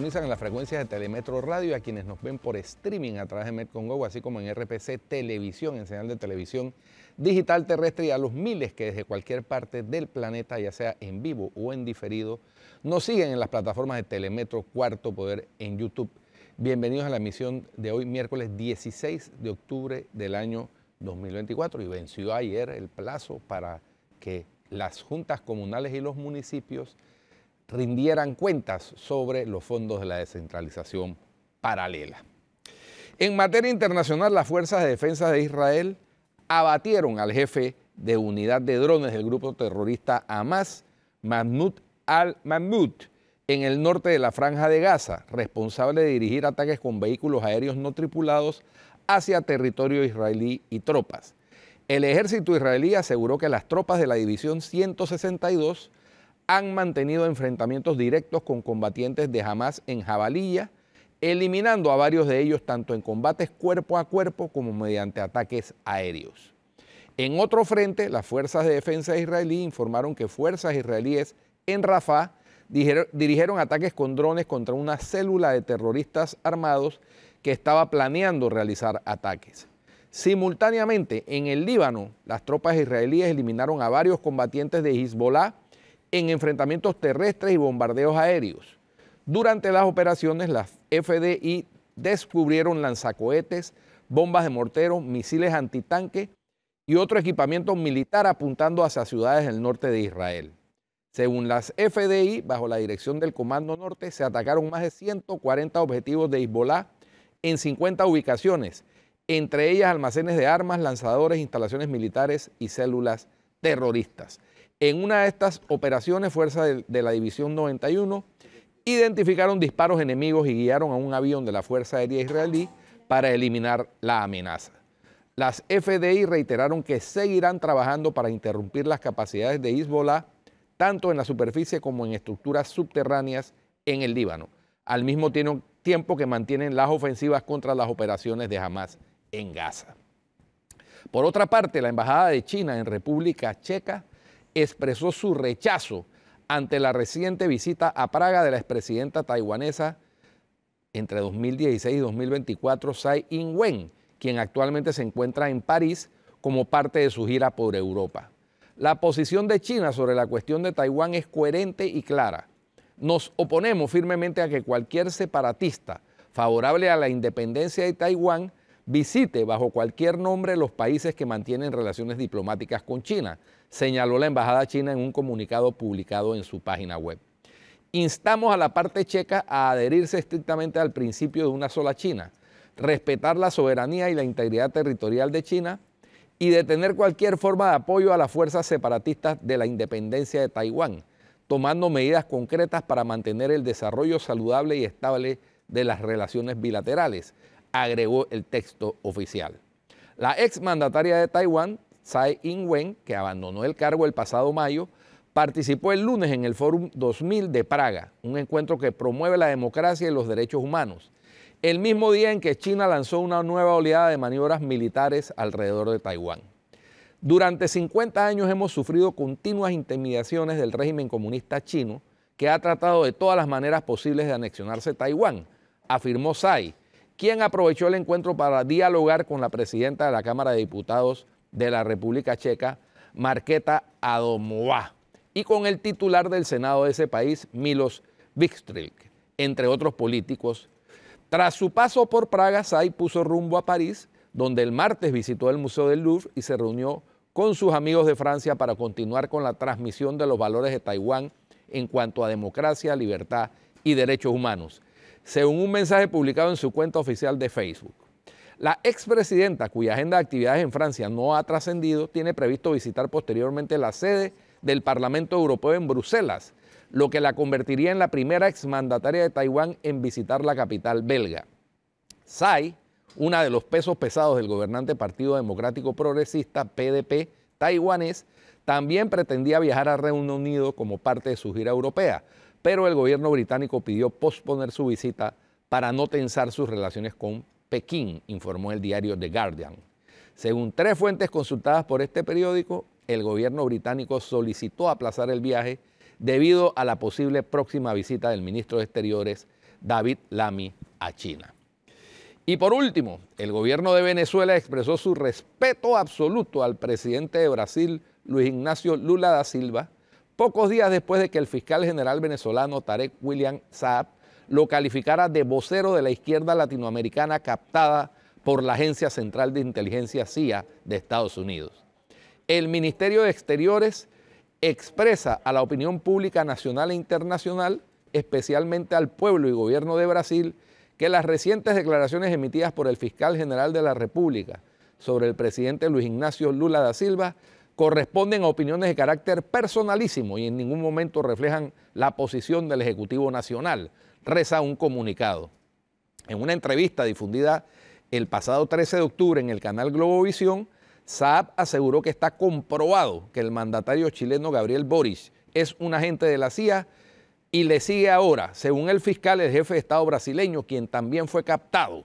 en las frecuencias de Telemetro Radio, a quienes nos ven por streaming a través de Metcongo, así como en RPC Televisión, en señal de televisión digital terrestre y a los miles que desde cualquier parte del planeta, ya sea en vivo o en diferido, nos siguen en las plataformas de Telemetro Cuarto Poder en YouTube. Bienvenidos a la emisión de hoy, miércoles 16 de octubre del año 2024 y venció ayer el plazo para que las juntas comunales y los municipios rindieran cuentas sobre los fondos de la descentralización paralela. En materia internacional, las fuerzas de defensa de Israel abatieron al jefe de unidad de drones del grupo terrorista Hamas, Mahmoud al-Mahmoud, en el norte de la franja de Gaza, responsable de dirigir ataques con vehículos aéreos no tripulados hacia territorio israelí y tropas. El ejército israelí aseguró que las tropas de la División 162 han mantenido enfrentamientos directos con combatientes de Hamas en Jabalilla, eliminando a varios de ellos tanto en combates cuerpo a cuerpo como mediante ataques aéreos. En otro frente, las fuerzas de defensa israelí informaron que fuerzas israelíes en Rafah dirigieron ataques con drones contra una célula de terroristas armados que estaba planeando realizar ataques. Simultáneamente, en el Líbano, las tropas israelíes eliminaron a varios combatientes de Hezbollah en enfrentamientos terrestres y bombardeos aéreos. Durante las operaciones, las FDI descubrieron lanzacohetes, bombas de mortero, misiles antitanque y otro equipamiento militar apuntando hacia ciudades del norte de Israel. Según las FDI, bajo la dirección del Comando Norte, se atacaron más de 140 objetivos de Hezbollah en 50 ubicaciones, entre ellas almacenes de armas, lanzadores, instalaciones militares y células terroristas. En una de estas operaciones, fuerzas de, la División 91 identificaron disparos enemigos y guiaron a un avión de la Fuerza Aérea Israelí para eliminar la amenaza. Las FDI reiteraron que seguirán trabajando para interrumpir las capacidades de Hezbollah, tanto en la superficie como en estructuras subterráneas en el Líbano, al mismo tiempo que mantienen las ofensivas contra las operaciones de Hamas en Gaza. Por otra parte, la Embajada de China en República Checa expresó su rechazo ante la reciente visita a Praga de la expresidenta taiwanesa entre 2016 y 2024, Tsai Ing-wen, quien actualmente se encuentra en París como parte de su gira por Europa. La posición de China sobre la cuestión de Taiwán es coherente y clara. Nos oponemos firmemente a que cualquier separatista favorable a la independencia de Taiwán visite bajo cualquier nombre los países que mantienen relaciones diplomáticas con China, señaló la Embajada China en un comunicado publicado en su página web. Instamos a la parte checa a adherirse estrictamente al principio de una sola China, respetar la soberanía y la integridad territorial de China y detener cualquier forma de apoyo a las fuerzas separatistas de la independencia de Taiwán, tomando medidas concretas para mantener el desarrollo saludable y estable de las relaciones bilaterales, agregó el texto oficial. La ex mandataria de Taiwán, Tsai Ing-wen, que abandonó el cargo el pasado mayo, participó el lunes en el Fórum 2000 de Praga, un encuentro que promueve la democracia y los derechos humanos, el mismo día en que China lanzó una nueva oleada de maniobras militares alrededor de Taiwán. Durante 50 años hemos sufrido continuas intimidaciones del régimen comunista chino, que ha tratado de todas las maneras posibles de anexionarse Taiwán, afirmó Tsai, quien aprovechó el encuentro para dialogar con la presidenta de la Cámara de Diputados de la República Checa, Marketa Adomova, y con el titular del Senado de ese país, Milos Vikstrilk, entre otros políticos. Tras su paso por Praga, Say puso rumbo a París, donde el martes visitó el Museo del Louvre y se reunió con sus amigos de Francia para continuar con la transmisión de los valores de Taiwán en cuanto a democracia, libertad y derechos humanos según un mensaje publicado en su cuenta oficial de Facebook. La expresidenta, cuya agenda de actividades en Francia no ha trascendido, tiene previsto visitar posteriormente la sede del Parlamento Europeo en Bruselas, lo que la convertiría en la primera exmandataria de Taiwán en visitar la capital belga. Tsai, una de los pesos pesados del gobernante Partido Democrático Progresista, PDP, taiwanés, también pretendía viajar a Reino Unido como parte de su gira europea, pero el gobierno británico pidió posponer su visita para no tensar sus relaciones con Pekín, informó el diario The Guardian. Según tres fuentes consultadas por este periódico, el gobierno británico solicitó aplazar el viaje debido a la posible próxima visita del ministro de Exteriores David Lamy a China. Y por último, el gobierno de Venezuela expresó su respeto absoluto al presidente de Brasil, Luis Ignacio Lula da Silva, pocos días después de que el fiscal general venezolano Tarek William Saab lo calificara de vocero de la izquierda latinoamericana captada por la Agencia Central de Inteligencia CIA de Estados Unidos. El Ministerio de Exteriores expresa a la opinión pública nacional e internacional, especialmente al pueblo y gobierno de Brasil, que las recientes declaraciones emitidas por el fiscal general de la República sobre el presidente Luis Ignacio Lula da Silva corresponden a opiniones de carácter personalísimo y en ningún momento reflejan la posición del Ejecutivo Nacional, reza un comunicado. En una entrevista difundida el pasado 13 de octubre en el canal Globovisión, Saab aseguró que está comprobado que el mandatario chileno Gabriel Boris es un agente de la CIA y le sigue ahora, según el fiscal, el jefe de Estado brasileño, quien también fue captado.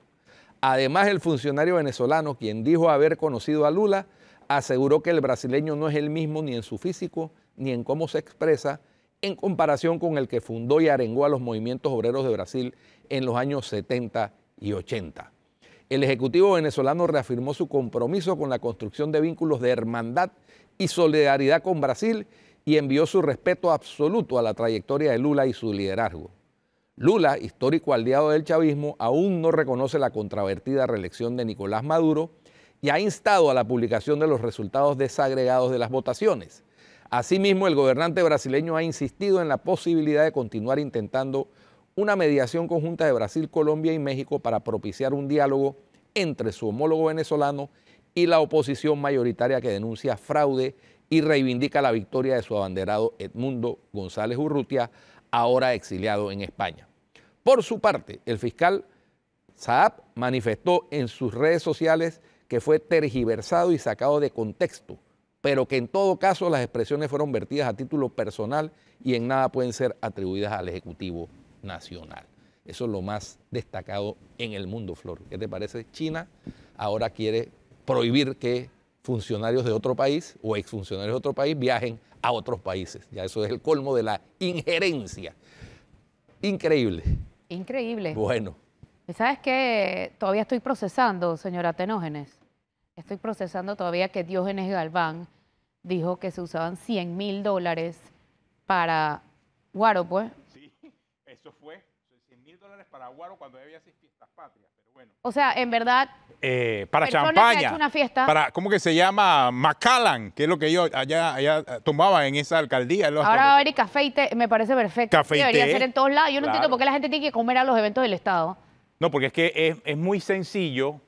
Además, el funcionario venezolano, quien dijo haber conocido a Lula, aseguró que el brasileño no es el mismo ni en su físico ni en cómo se expresa en comparación con el que fundó y arengó a los movimientos obreros de Brasil en los años 70 y 80. El Ejecutivo venezolano reafirmó su compromiso con la construcción de vínculos de hermandad y solidaridad con Brasil y envió su respeto absoluto a la trayectoria de Lula y su liderazgo. Lula, histórico aliado del chavismo, aún no reconoce la controvertida reelección de Nicolás Maduro y ha instado a la publicación de los resultados desagregados de las votaciones. Asimismo, el gobernante brasileño ha insistido en la posibilidad de continuar intentando una mediación conjunta de Brasil, Colombia y México para propiciar un diálogo entre su homólogo venezolano y la oposición mayoritaria que denuncia fraude y reivindica la victoria de su abanderado Edmundo González Urrutia, ahora exiliado en España. Por su parte, el fiscal Saab manifestó en sus redes sociales que fue tergiversado y sacado de contexto, pero que en todo caso las expresiones fueron vertidas a título personal y en nada pueden ser atribuidas al Ejecutivo Nacional. Eso es lo más destacado en el mundo, Flor. ¿Qué te parece? China ahora quiere prohibir que funcionarios de otro país o exfuncionarios de otro país viajen a otros países. Ya eso es el colmo de la injerencia. Increíble. Increíble. Bueno. ¿Sabes qué? Todavía estoy procesando, señora Tenógenes. Estoy procesando todavía que Diógenes Galván dijo que se usaban 100 mil dólares para Guaro, pues. Sí, eso fue 100 mil dólares para Guaro cuando había seis fiestas patrias. Pero bueno. O sea, en verdad, eh, para que champaña. ha hecho una fiesta. Para, ¿Cómo que se llama? Macallan, que es lo que yo allá, allá tomaba en esa alcaldía. Los- ahora va a haber y café y té, me parece perfecto. Café y Debería té, ser en todos lados. Yo no entiendo por qué la gente tiene que comer a los eventos del Estado. No, porque es que es, es muy sencillo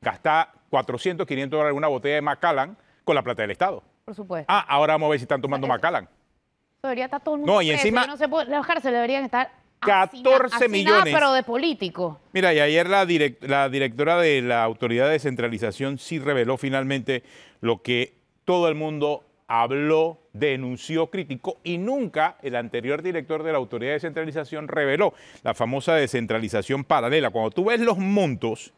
gastar 400, 500 dólares en una botella de Macallan con la plata del Estado. Por supuesto. Ah, ahora vamos a ver si están tomando Macallan. Debería estar todo el mundo No, y preso. encima- no sé, por- las cárceles deberían estar 14 hacinadas, millones. pero de político. Mira, y ayer la, la directora de la Autoridad de Descentralización sí reveló finalmente lo que todo el mundo habló, denunció, criticó y nunca el anterior director de la Autoridad de Descentralización reveló la famosa descentralización paralela. Cuando tú ves los montos,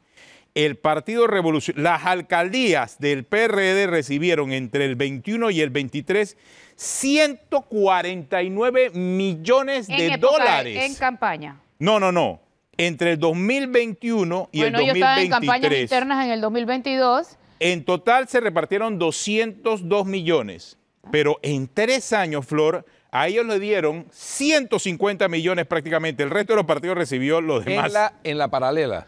el Partido Revolución, las alcaldías del PRD recibieron entre el 21 y el 23 149 millones de dólares. En campaña. No, no, no. Entre el 2021 y bueno, el yo estaba en campañas 2023. internas en el 2022. En total se repartieron 202 millones. Pero en tres años, Flor, a ellos le dieron 150 millones prácticamente. El resto de los partidos recibió los demás En la, en la paralela.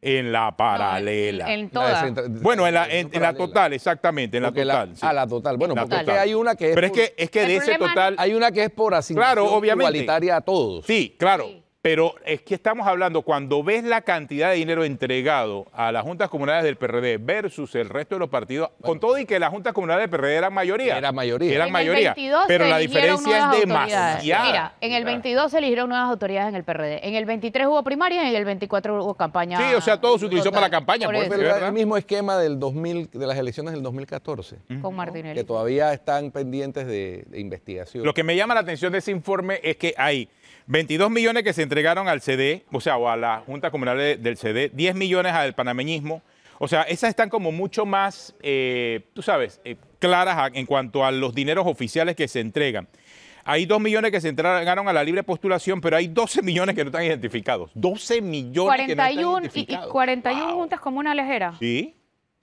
en la paralela. No, en, en descentra- bueno, en la, en- en la paralela. total, exactamente, en la Porque total. sí. A la total. Bueno, La porque es total. hay una que es, Pero es por, que, es que de ese total... hay una que es por asignación Claro, obviamente. igualitaria a todos. Sí, claro. Sí. Pero es que estamos hablando, cuando ves la cantidad de dinero entregado a las juntas comunales del PRD versus el resto de los partidos, con todo y que las juntas comunales del PRD eran mayoría. Era mayoría. Eran En mayoría. el 22 pero se la diferencia es demasiada. Mira, en el 22 se eligieron nuevas autoridades en el PRD. En el 23 hubo primaria y en el 24 hubo campaña. Sí, o sea, todo se utilizó total. para la campaña, Por pues, el mismo esquema del 2000, de las elecciones del 2014, con Martinelli. que todavía están pendientes de, de investigación. Lo que me llama la atención de ese informe es que hay 22 millones que se entregaron al CD, o sea, o a la Junta Comunal de- del CD, 10 millones al panameñismo. O sea, esas están como mucho más, eh, tú sabes, eh, claras a- en cuanto a los dineros oficiales que se entregan. hay 2 millones que se entregaron a la libre postulación, pero hay 12 millones que no están identificados. 12 millones que no están 41 y, y identificados. 41 Wow. juntas comunales era. Sí,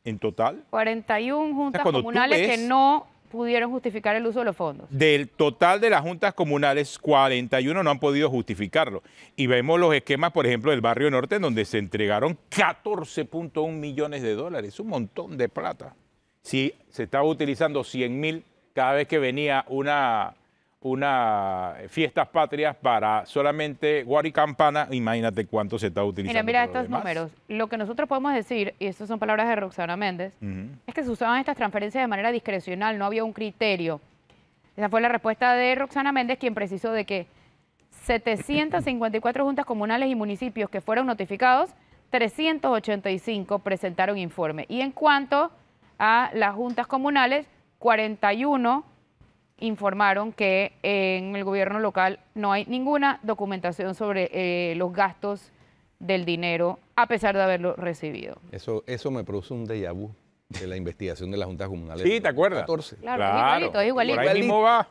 en total. 41 juntas cuando tú comunales que no pudieron justificar el uso de los fondos. Del total de las juntas comunales, 41 no han podido justificarlo. Y vemos los esquemas, por ejemplo, del barrio norte, en donde se entregaron 14.1 millones de dólares. Un montón de plata. Si se estaba utilizando 100 mil cada vez que venía una, una fiestas patrias para solamente Guaricampana, imagínate cuánto se está utilizando. Mira, mira estos demás. números. Lo que nosotros podemos decir, y estas son palabras de Roxana Méndez, es que se usaban estas transferencias de manera discrecional, no había un criterio. Esa fue la respuesta de Roxana Méndez, quien precisó de que 754 juntas comunales y municipios que fueron notificados, 385 presentaron informe. Y en cuanto a las juntas comunales, 41 informaron que en el gobierno local no hay ninguna documentación sobre eh, los gastos del dinero, a pesar de haberlo recibido. Eso, eso me produce un déjà vu de la investigación de las juntas comunales. Sí, ¿te acuerdas? 14. Claro, es igualito, es igualito. Por ahí mismo va.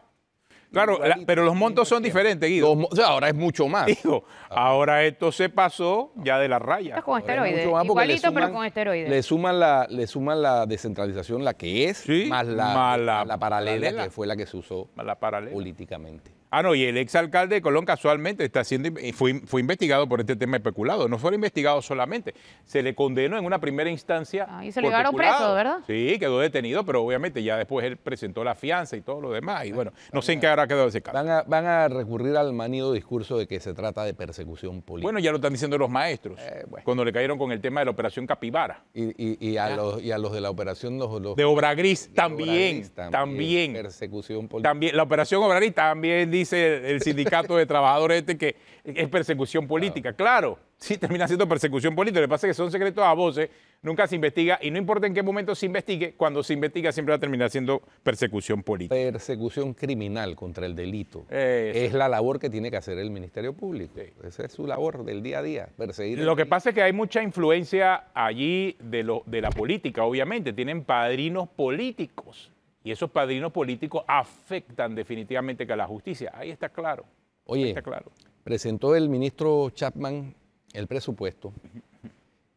Claro, la- pero los montos son diferentes, Guido. Los o sea, ahora es mucho más. Digo, ahora esto se pasó ya de la raya. Esto con es esteroides. Igualito, pero con esteroides. Le suman, la, le suman la descentralización, la que es, Sí, más la, más la la paralela, paralela. que fue la que se usó La paralela. políticamente. Ah, no, y el exalcalde de Colón casualmente está siendo, fue, fue investigado por este tema especulado. No fue investigado solamente, se le condenó en una primera instancia. Ah, y se por llevaron preso, ¿verdad? Sí, quedó detenido, pero obviamente ya después él presentó la fianza y todo lo demás. Y bueno, no sé en qué habrá quedado ese caso. Van a, van a recurrir al manido discurso de que se trata de persecución política. Bueno, ya lo están diciendo los maestros, Eh, bueno. cuando le cayeron con el tema de la operación Capibara. y, y- y a los, y a los de la operación los, los- De Obra Gris, de también, Obra Gris, también. Persecución política. También, la operación Obra Gris también dice el, sindicato de trabajadores este que es persecución política. Claro, sí termina siendo persecución política. Lo que pasa es que son secretos a voces, nunca se investiga y no importa en qué momento se investigue, cuando se investiga siempre va a terminar siendo persecución política. Persecución criminal contra el delito. Eso. Es la labor que tiene que hacer el Ministerio Público. Esa es su labor del día a día, perseguir. Lo que delito. pasa es que hay mucha influencia allí de, lo, de la política, obviamente. Tienen padrinos políticos. Y esos padrinos políticos afectan definitivamente que a la justicia. Ahí está claro. Oye, está claro. presentó el ministro Chapman el presupuesto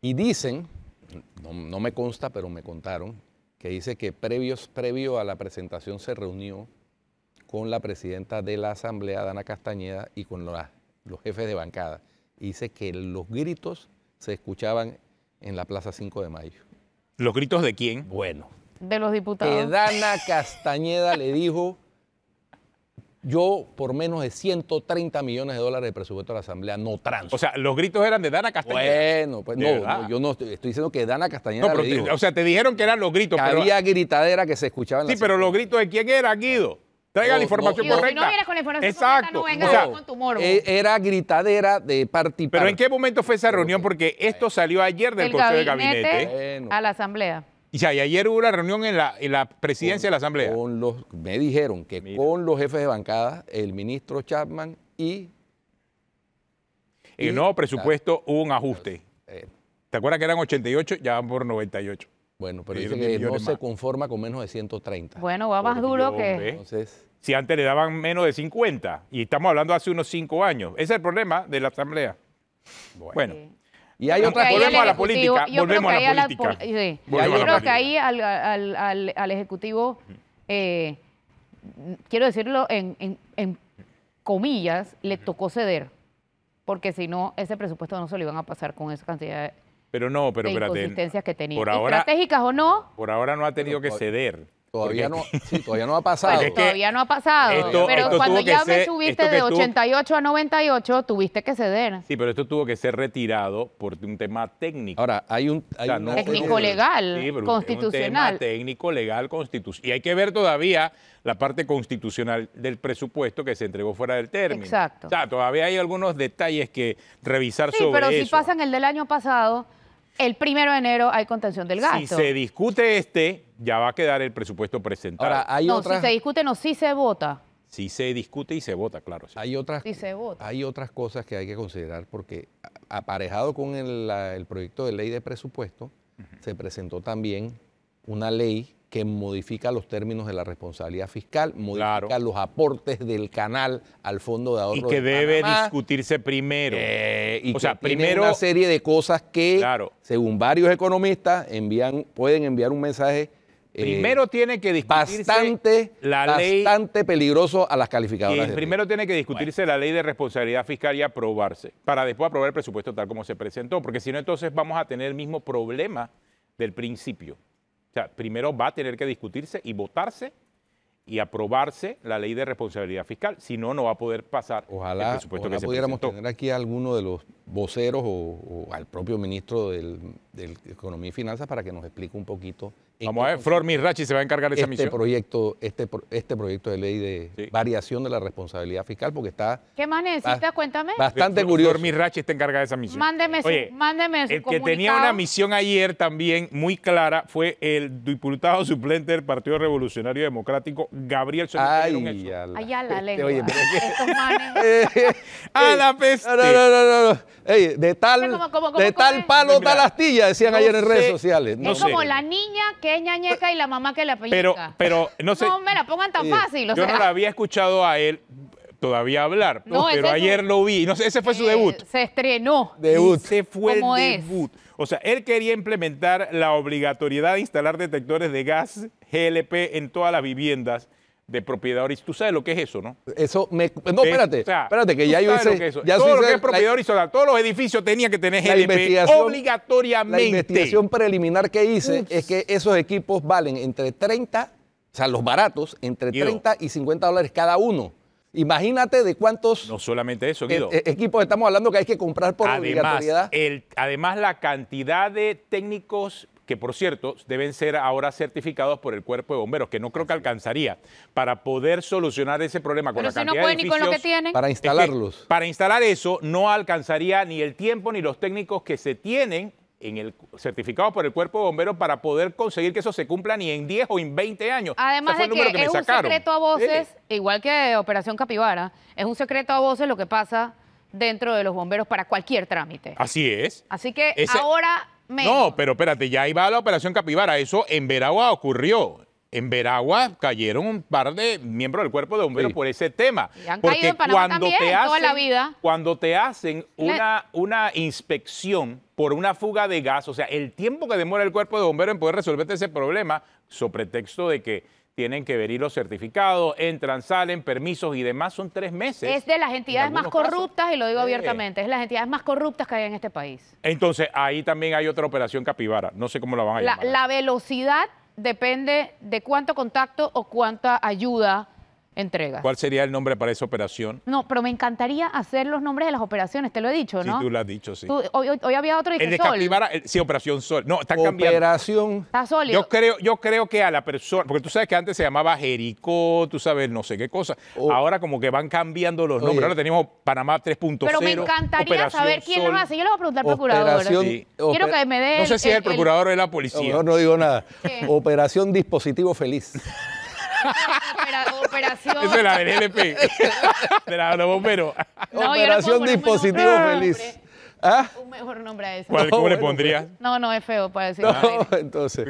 y dicen, no, no me consta, pero me contaron, que dice que previos, previo a la presentación se reunió con la presidenta de la Asamblea, Dana Castañeda, y con la- los jefes de bancada. Y dice que los gritos se escuchaban en la Plaza 5 de Mayo. ¿Los gritos de quién? Bueno, de los que diputados. Dana Castañeda le dijo, yo por menos de 130 millones de dólares de presupuesto de la Asamblea no transo. O sea, los gritos eran de Dana Castañeda. bueno, pues ¿De no, yo no estoy, estoy diciendo que Dana Castañeda No, pero le te- dijo o sea, te dijeron que eran los gritos, que pero, había gritadera que se escuchaba en la sí, pero los gritos de quién era, Guido. Traiga No, la información Guido, si correcta. no vienes con la información Exacto. correcta, no o sea, con tu morbo. Eh, Era gritadera de parte y pero. ¿en qué momento fue esa reunión? Porque esto salió ayer del el Consejo de gabinete a la asamblea. Y, ayer hubo una reunión en la, en la presidencia de la Asamblea. Con los, me dijeron que Mira. con los jefes de bancada, el ministro Chapman y... En el y- nuevo presupuesto hubo un ajuste. eh, ¿Te acuerdas que eran 88? Ya van por 98. bueno, pero dice que no se conforma con menos de 130. Bueno, va más duro que... Entonces, Si antes le daban menos de 50. Y estamos hablando hace unos 5 años. Ese es el problema de la Asamblea. Bueno. Sí. Y hay Creo otra que ahí volvemos a la política, yo creo volvemos que a la ahí política. Yo creo que ahí al, al- al- al Ejecutivo, eh, quiero decirlo en, en- en comillas, le tocó ceder, porque si no, ese presupuesto no se lo iban a pasar con esa cantidad de, Pero no, pero de espérate. inconsistencias que tenía. Por ahora, Estratégicas o no, por ahora no ha tenido que ceder. Todavía no, sí, todavía no ha pasado. Porque es que todavía no ha pasado. esto- pero esto cuando ya me subiste de tuvo- 88 a 98, tuviste que ceder. Sí, pero esto tuvo que ser retirado por un tema técnico. Ahora, hay un... Hay O sea, no Técnico legal, Sí, pero un- constitucional. Un tema técnico, legal, constitucional. Y hay que ver todavía la parte constitucional del presupuesto que se entregó fuera del término. Exacto. O sea, todavía hay algunos detalles que revisar Sí, sobre pero eso. si pasan el del año pasado, el primero de enero hay contención del gasto. Si se discute este, ya va a quedar el presupuesto presentado. Ahora, hay no, otras... si se discute, no, si se vota. si se discute y se vota, claro. sí. Hay otras, Sí se vota. hay otras cosas que hay que considerar porque a- aparejado con el, la- el proyecto de ley de presupuesto se presentó también una ley que modifica los términos de la responsabilidad fiscal, modifica Claro. los aportes del canal al fondo de ahorro Y que de debe Panamá, discutirse primero. eh, y O que sea, tiene primero- una serie de cosas que, Claro. según varios economistas, envían, pueden enviar un mensaje eh, Primero tiene que discutirse bastante, la ley bastante peligroso a las Y calificadoras. de primero tiene que discutirse la ley de responsabilidad fiscal y aprobarse, para después aprobar el presupuesto tal como se presentó, porque si no entonces vamos a tener el mismo problema del principio. O sea, primero va a tener que discutirse y votarse y aprobarse la ley de responsabilidad fiscal, si no, no va a poder pasar el presupuesto ojalá que se pudiéramos presentó. tener aquí a alguno de los voceros o, o al propio ministro del, del Economía y Finanzas para que nos explique un poquito. Vamos a ver, Flor Mirachi se va a encargar de esa este misión. proyecto, este, este proyecto de ley de Sí. variación de la responsabilidad fiscal, porque está ¿Qué más necesitas? Cuéntame. bastante Flor- curioso. Flor Mirachi está encargada de esa misión. Mándeme su, Oye, mándeme su El que tenía una misión ayer también muy clara fue el diputado suplente del Partido Revolucionario Democrático, Gabriel Solís. Ay, ¿Vieron eso? ala. Allá la Este, lengua. oye, Estos manes. ¡A la peste! No, no, no, no, de tal, ¿Cómo, cómo, cómo, de cómo tal palo, tal astilla, decían no ayer en redes sociales. no es sé. como la niña que es ñañeca y la mamá que la pellizca. Pero, pero no sé, No me la pongan tan fácil. O yo sea, no la había escuchado a él todavía hablar, No, pero ayer su- lo vi. No sé, ese fue su eh, debut. Se estrenó. Debut. Ese fue el debut. O sea, él quería implementar la obligatoriedad de instalar detectores de gas GLP en todas las viviendas de propiedad horizontal. Tú sabes lo que es eso, ¿no? Eso me. No, Es- espérate. o sea, espérate, que ya yo lo hice. que es eso. ya todo lo que la- es propiedad horizontal, todos los edificios tenían que tener la investigación- obligatoriamente. La investigación preliminar que hice es que esos equipos valen entre 30, o sea, los baratos, entre Guido. 30 y 50 dólares cada uno. Imagínate de cuántos No solamente eso, Guido. eh, equipos estamos hablando que hay que comprar por Además, obligatoriedad. el- además, la cantidad de técnicos que, por cierto, deben ser ahora certificados por el cuerpo de bomberos, que no creo que alcanzaría para poder solucionar ese problema con Pero la si no pueden de ni con lo que tienen. Para Es que instalarlos. para instalar eso no alcanzaría ni el tiempo ni los técnicos que se tienen en el certificado por el cuerpo de bomberos para poder conseguir que eso se cumpla ni en 10 o en 20 años. Además de que, es un secreto a voces, Sí. igual que Operación Capibara, es un secreto a voces lo que pasa dentro de los bomberos para cualquier trámite. Así es. Así que Ese- ahora menos. No, pero espérate, ya iba a la operación Capibara. Eso en Veragua ocurrió. En Veragua cayeron un par de miembros del cuerpo de bomberos Sí. por ese tema. Y han Porque caído en Panamá cuando también, te toda hacen, la vida. Cuando te hacen una, una inspección por una fuga de gas, o sea, el tiempo que demora el cuerpo de bomberos en poder resolverte ese problema, sobre pretexto de que tienen que venir los certificados, entran, salen, permisos y demás, son tres meses. Es de las entidades En más casos. corruptas, y lo digo abiertamente, es de las entidades más corruptas que hay en este país. Entonces, ahí también hay otra operación Capibara. No sé cómo la van a La, llamar. la velocidad depende de cuánto contacto o cuánta ayuda entregas. ¿Cuál sería el nombre para esa operación? No, pero me encantaría hacer los nombres de las operaciones, te lo he dicho, ¿no? Sí, tú lo has dicho, sí. Tú- hoy, había otro y El de Sol. Capibara, el- sí, Operación Sol. No, están cambiando. Operación. Está sólido. Yo creo, yo creo que a la persona, porque tú sabes que antes se llamaba Jericó, tú sabes, no sé qué cosa. O- Ahora como que van cambiando los nombres. Oye. Ahora tenemos Panamá 3.0. pero me encantaría Operación saber quién Sol. los hace. Yo le voy a preguntar al procurador. Sí. Quiero que me dé No sé si es el procurador o es la No, policía. mejor no digo nada. ¿Qué? Operación Dispositivo Feliz. Opera- operación. Esa es la del LP, de la de los bomberos. No, Operación un Dispositivo nombre. Feliz. ¿Ah? Un mejor nombre a eso. ¿Cuál, ¿Cómo le bueno, pondrías? No, no, es feo para decir. No, entonces.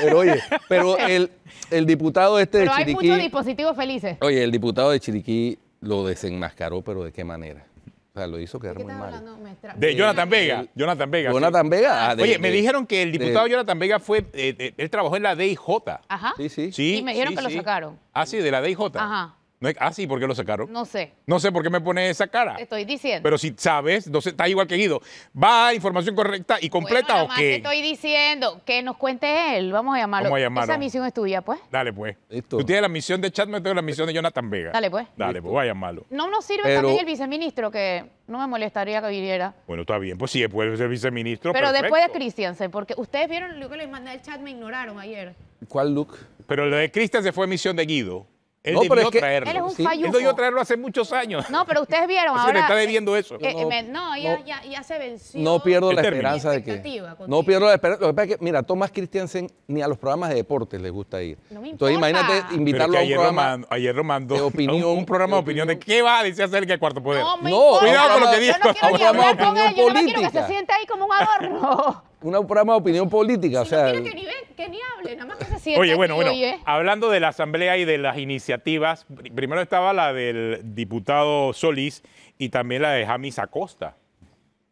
Pero oye, pero el, el diputado este Pero de hay Chiriquí. muchos dispositivos felices. Oye, el diputado de Chiriquí lo desenmascaró, pero ¿de qué manera? O sea, lo hizo quedar muy mal. De Jonathan Vega. Jonathan Vega. Jonathan Vega. ah, de- Oye, me dijeron que el diputado de- Jonathan Vega fue, eh, eh, él trabajó en la DIJ. Ajá. Sí, sí. Sí, Y me dijeron sí, que lo sacaron. Ah, sí, de la DIJ. Ajá. No es- ah, sí, ¿por qué lo sacaron? No sé. No sé por qué me pone esa cara. Te estoy diciendo. Pero si sabes, no sé, está igual que Guido. ¿Va información correcta y completa Bueno, o nada más te qué? estoy diciendo que nos cuente él. Vamos a llamarlo. Vamos a llamarlo. Esa misión es tuya, pues. Dale, pues. Listo. Tú tienes la misión de Chatman, tengo la misión de Jonathan Vega. Dale, pues. Dale, pues, voy a llamarlo. No nos sirve Pero- también el viceministro, que no me molestaría que viniera. Bueno, está bien, pues sí, puede ser viceministro. Pero perfecto. después de Christiansen, porque ustedes vieron lo que les mandé al chat, me ignoraron ayer. ¿Cuál look? Pero lo de Cristian se fue misión de Guido. Él No, pero debió es que- traerlo. Él es un Sí. Él falluco. debió traerlo hace muchos años. No, pero ustedes vieron ahora. le está debiendo eso. eh, eh, No, me- no, ya, no. ya, ya se venció. No pierdo la esperanza de que. No pierdo la esperanza. Lo que pasa es que, mira, Thomas Christiansen ni a los programas de deportes les gusta ir. No me Entonces, importa. imagínate Pero es invitarlo que a un programa. mandó, ayer lo mandó de un- opinión, un, programa de de opinión de qué va a decir acerca de Cuarto Poder. No, me No, importa. cuidado con lo que Yo digas. no quiero ni hablar con opinión él, yo no quiero que política. se sienta ahí como un adorno. Un programa de opinión política. o Si sea, no quiere que ni, ve- que ni hable, nada más que se sienta Oye, bueno, aquí, bueno, oye. hablando de la asamblea y de las iniciativas, pr- primero estaba la del diputado Solís y también la de Jamis Acosta.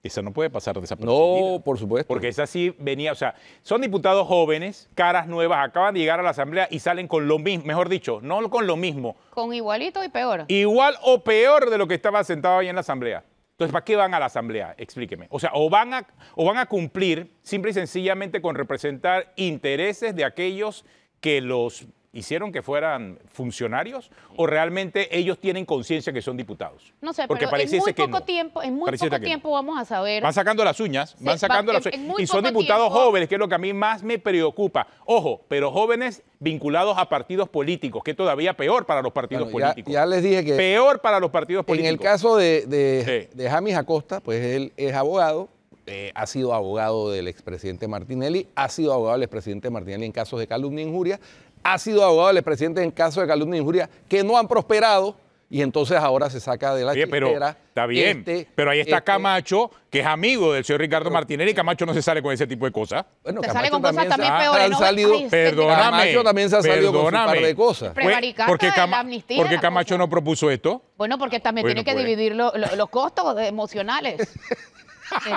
Esa no puede pasar desapercibida. no, por supuesto. Porque esa sí venía, o sea, son diputados jóvenes, caras nuevas, acaban de llegar a la asamblea y salen con lo mismo, mejor dicho, no con lo mismo, Con igualito y peor. igual o peor de lo que estaba sentado ahí en la asamblea. Entonces, ¿para qué van a la asamblea? Explíqueme. O sea, o van a, o van a cumplir simple y sencillamente con representar intereses de aquellos que los hicieron que fueran funcionarios, o realmente ellos tienen conciencia que son diputados. No sé, Porque pero en muy que poco no. tiempo, en muy Pareciese poco no. tiempo vamos a saber. Van sacando las uñas, Sí, van sacando va- las en- uñas. en Y son diputados tiempo- jóvenes, que es lo que a mí más me preocupa. Ojo, pero jóvenes vinculados a partidos políticos, que es todavía peor para los partidos Bueno, políticos. ya les dije que Peor para los partidos en políticos. el caso de, de, Sí. de James Acosta, pues él es abogado, eh, ha sido abogado del expresidente Martinelli, ha sido abogado del expresidente Martinelli en casos de calumnia e injuria, ha sido abogado del expresidente en casos de calumnia e injuria que no han prosperado y entonces ahora se saca de la Oye, pero chistera está bien. este- pero ahí está este- Camacho, que es amigo del señor Ricardo Martinelli, y Camacho no se sale con ese tipo de cosas. Bueno, Camacho sale con cosas también también se- peores, han ¿no? salido, Ay, Perdóname. Camacho también se ha salido con su par de cosas. Pre- Prevaricato ¿Por qué de la Cama- amnistía por qué la Camacho cosa. no propuso esto? Bueno, porque también Bueno, tiene que pues. dividir lo- lo- los costos emocionales eh,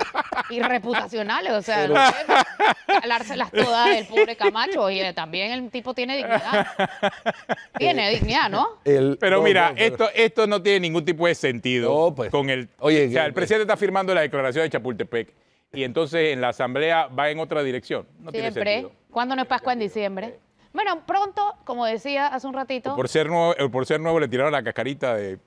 y reputacionales. O sea, jalárselas todas el pobre Camacho. Oye, también el tipo tiene dignidad. Tiene dignidad, ¿no? El- Pero no, mira, no, pero- esto, esto no tiene ningún tipo de sentido No, pues. con el. Oye, o sea, el presidente está firmando la declaración de Chapultepec y entonces en la asamblea va en otra dirección. No tiene sentido. ¿Cuándo no es Pascua en diciembre? Bueno, pronto, como decía hace un ratito. Por ser nuevo, eh, por ser nuevo le tiraron la cascarita de.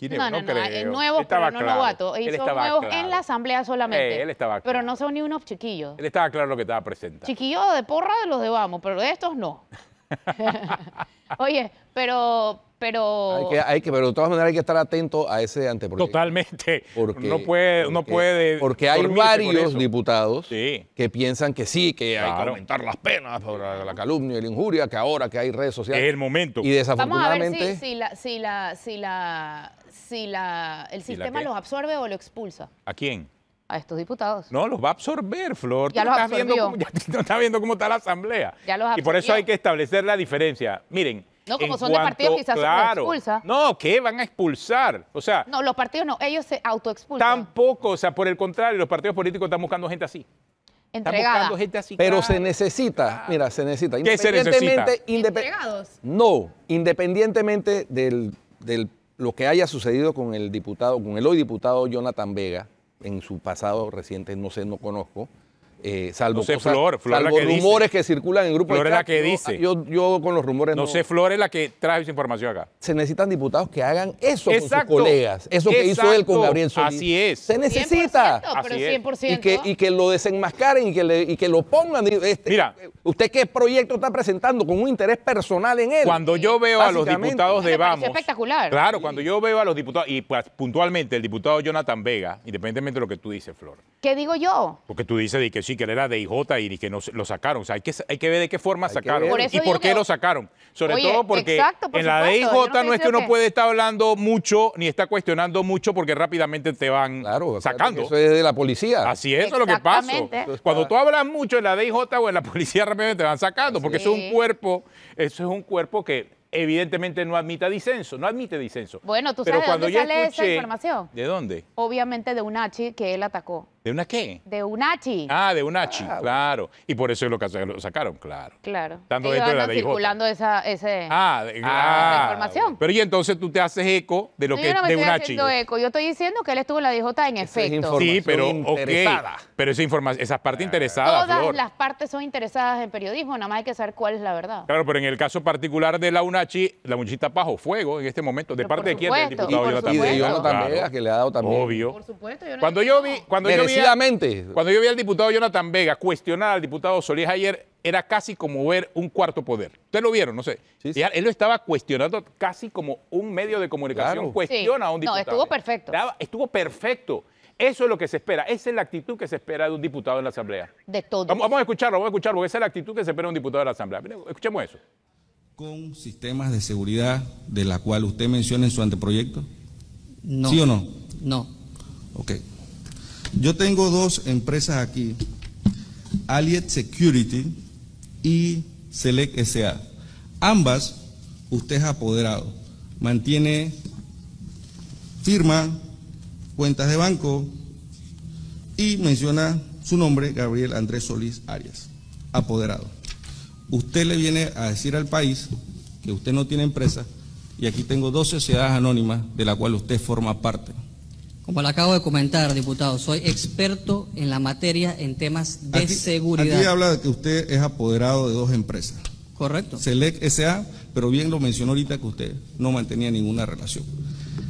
¿Quién es? No, no, no, creo. eh, nuevos, Estaba pero no claro. novatos. Y Él son estaba nuevos claro. en la asamblea solamente. Eh, él estaba Pero claro. no son ni unos chiquillos. Él estaba claro lo que estaba presentando. Chiquillos de porra de los de vamos, pero de estos no. Oye, pero, pero. Hay que, hay que- pero de todas maneras hay que estar atento a ese anteproyecto. Totalmente. Porque, no puede, no porque- puede. Porque hay varios diputados Sí. que piensan que sí, que hay que aumentar las penas por la, la calumnia y la injuria, que ahora que hay redes sociales. Es el momento. Y Vamos a ver desafortunadamente, si, si la, si la, si la, si la, el ¿Si la sistema los absorbe o lo expulsa ¿A quién? a estos diputados. No, los va a absorber, Flor. Ya Tú los estás viendo cómo, ya no estás viendo cómo está la asamblea. Ya los y por eso hay que establecer la diferencia. Miren. No, como en son de partidos, quizás se claro, expulsa. No, ¿qué? Van a expulsar. O sea, No, los partidos no, ellos se autoexpulsan. tampoco, o sea, por el contrario, los partidos políticos están buscando gente así. Están Entregada. buscando gente así. pero claro. se necesita, mira, se necesita. ¿Qué se necesita? No, independientemente del, del- lo que haya sucedido con el diputado, con el hoy diputado Jonathan Vega, en su pasado reciente, no sé, no conozco. Eh, salvo No sé, cosas- Flor, Flor la salvo dice. rumores que circulan en grupos Flor de es la chat, que yo- dice. Yo, yo con los rumores no, No sé, Flor es la que trae esa información acá. se necesitan diputados que hagan eso Exacto. con sus colegas. Eso que hizo él con. Gabriel Solís. Así es. Se necesita. 100%, pero Así es. 100%. Y que, y que lo desenmascaren y que, le- y que lo pongan. Este, Mira. ¿Usted qué proyecto está presentando con un interés personal en él? Cuando yo veo a los diputados de Vamos. espectacular. Claro, cuando yo veo a los diputados, y pues, puntualmente el diputado Jonathan Vega, independientemente de lo que tú dices, Flor, ¿Qué digo yo? porque tú dices de que sí, que él era de IJ y que no, se- lo sacaron. O sea, hay que, hay que ver de qué forma sacaron. Por y por qué que- lo sacaron. Sobre Oye, todo porque exacto, por en la de no es que uno que- puede estar hablando mucho ni está cuestionando mucho porque rápidamente te van Claro, sacando. Eso es de la policía. Así es, eso es lo que pasa. Cuando tú hablas mucho en la DIJ o en la policía, rápidamente te van sacando, porque eso es un cuerpo, eso es un cuerpo que evidentemente no admite disenso, no admite disenso. Bueno, ¿tú Pero sabes de cuando dónde yo sale esa información? ¿De dónde? Obviamente de Unachi que él atacó. ¿De una qué? De Unachi. Ah, de Unachi, claro. Y por eso es lo que lo sacaron, claro. Claro. Estando Ellos dentro de la circulando esa, ese... Ah, de, ah, información. Pero y entonces tú te haces eco de lo No, que yo no me de estoy haciendo eco. Yo estoy diciendo que él estuvo en la DJ en efecto. Sí, pero interesada. ok. Pero esa información, esas partes interesadas, Todas Flor. las partes son interesadas en periodismo, nada más hay que saber cuál es la verdad. Claro, pero en el caso particular de la UNACHI, la muchachita bajo fuego en este momento. ¿De Pero parte de quién? Del diputado por Jonathan y de supuesto. Vega. Que le ha dado también. Obvio. Por supuesto. Yo no Cuando yo vi, cuando yo vi, a- Merecidamente. cuando yo vi al diputado Jonathan Vega cuestionar al diputado Solís ayer, era casi como ver un cuarto poder. Ustedes lo vieron, no sé. Sí, sí. Y Él lo estaba cuestionando casi como un medio de comunicación Claro. cuestiona Sí. a un No, diputado. estuvo perfecto. Estaba- estuvo perfecto. Eso es lo que se espera. Esa es la actitud que se espera de un diputado en la Asamblea. De todo. Vamos, vamos a escucharlo, vamos a escucharlo, porque esa es la actitud que se espera de un diputado de la Asamblea. Mire, Escuchemos eso. con sistemas de seguridad de la cual usted menciona en su anteproyecto? No. ¿Sí o no? No. Ok. Yo tengo dos empresas aquí Allied Security y Select SA. Ambas, usted es apoderado. Mantiene firma, cuentas de banco y menciona su nombre, Gabriel Andrés Solís Arias, apoderado. Usted le viene a decir al país que usted no tiene empresa y aquí tengo dos sociedades anónimas de la cual usted forma parte. Como le acabo de comentar, diputado, soy experto en la materia en temas de Aquí- seguridad. Aquí habla de que usted es apoderado de dos empresas. Correcto. Select SA, pero bien lo mencionó ahorita que usted no mantenía ninguna relación.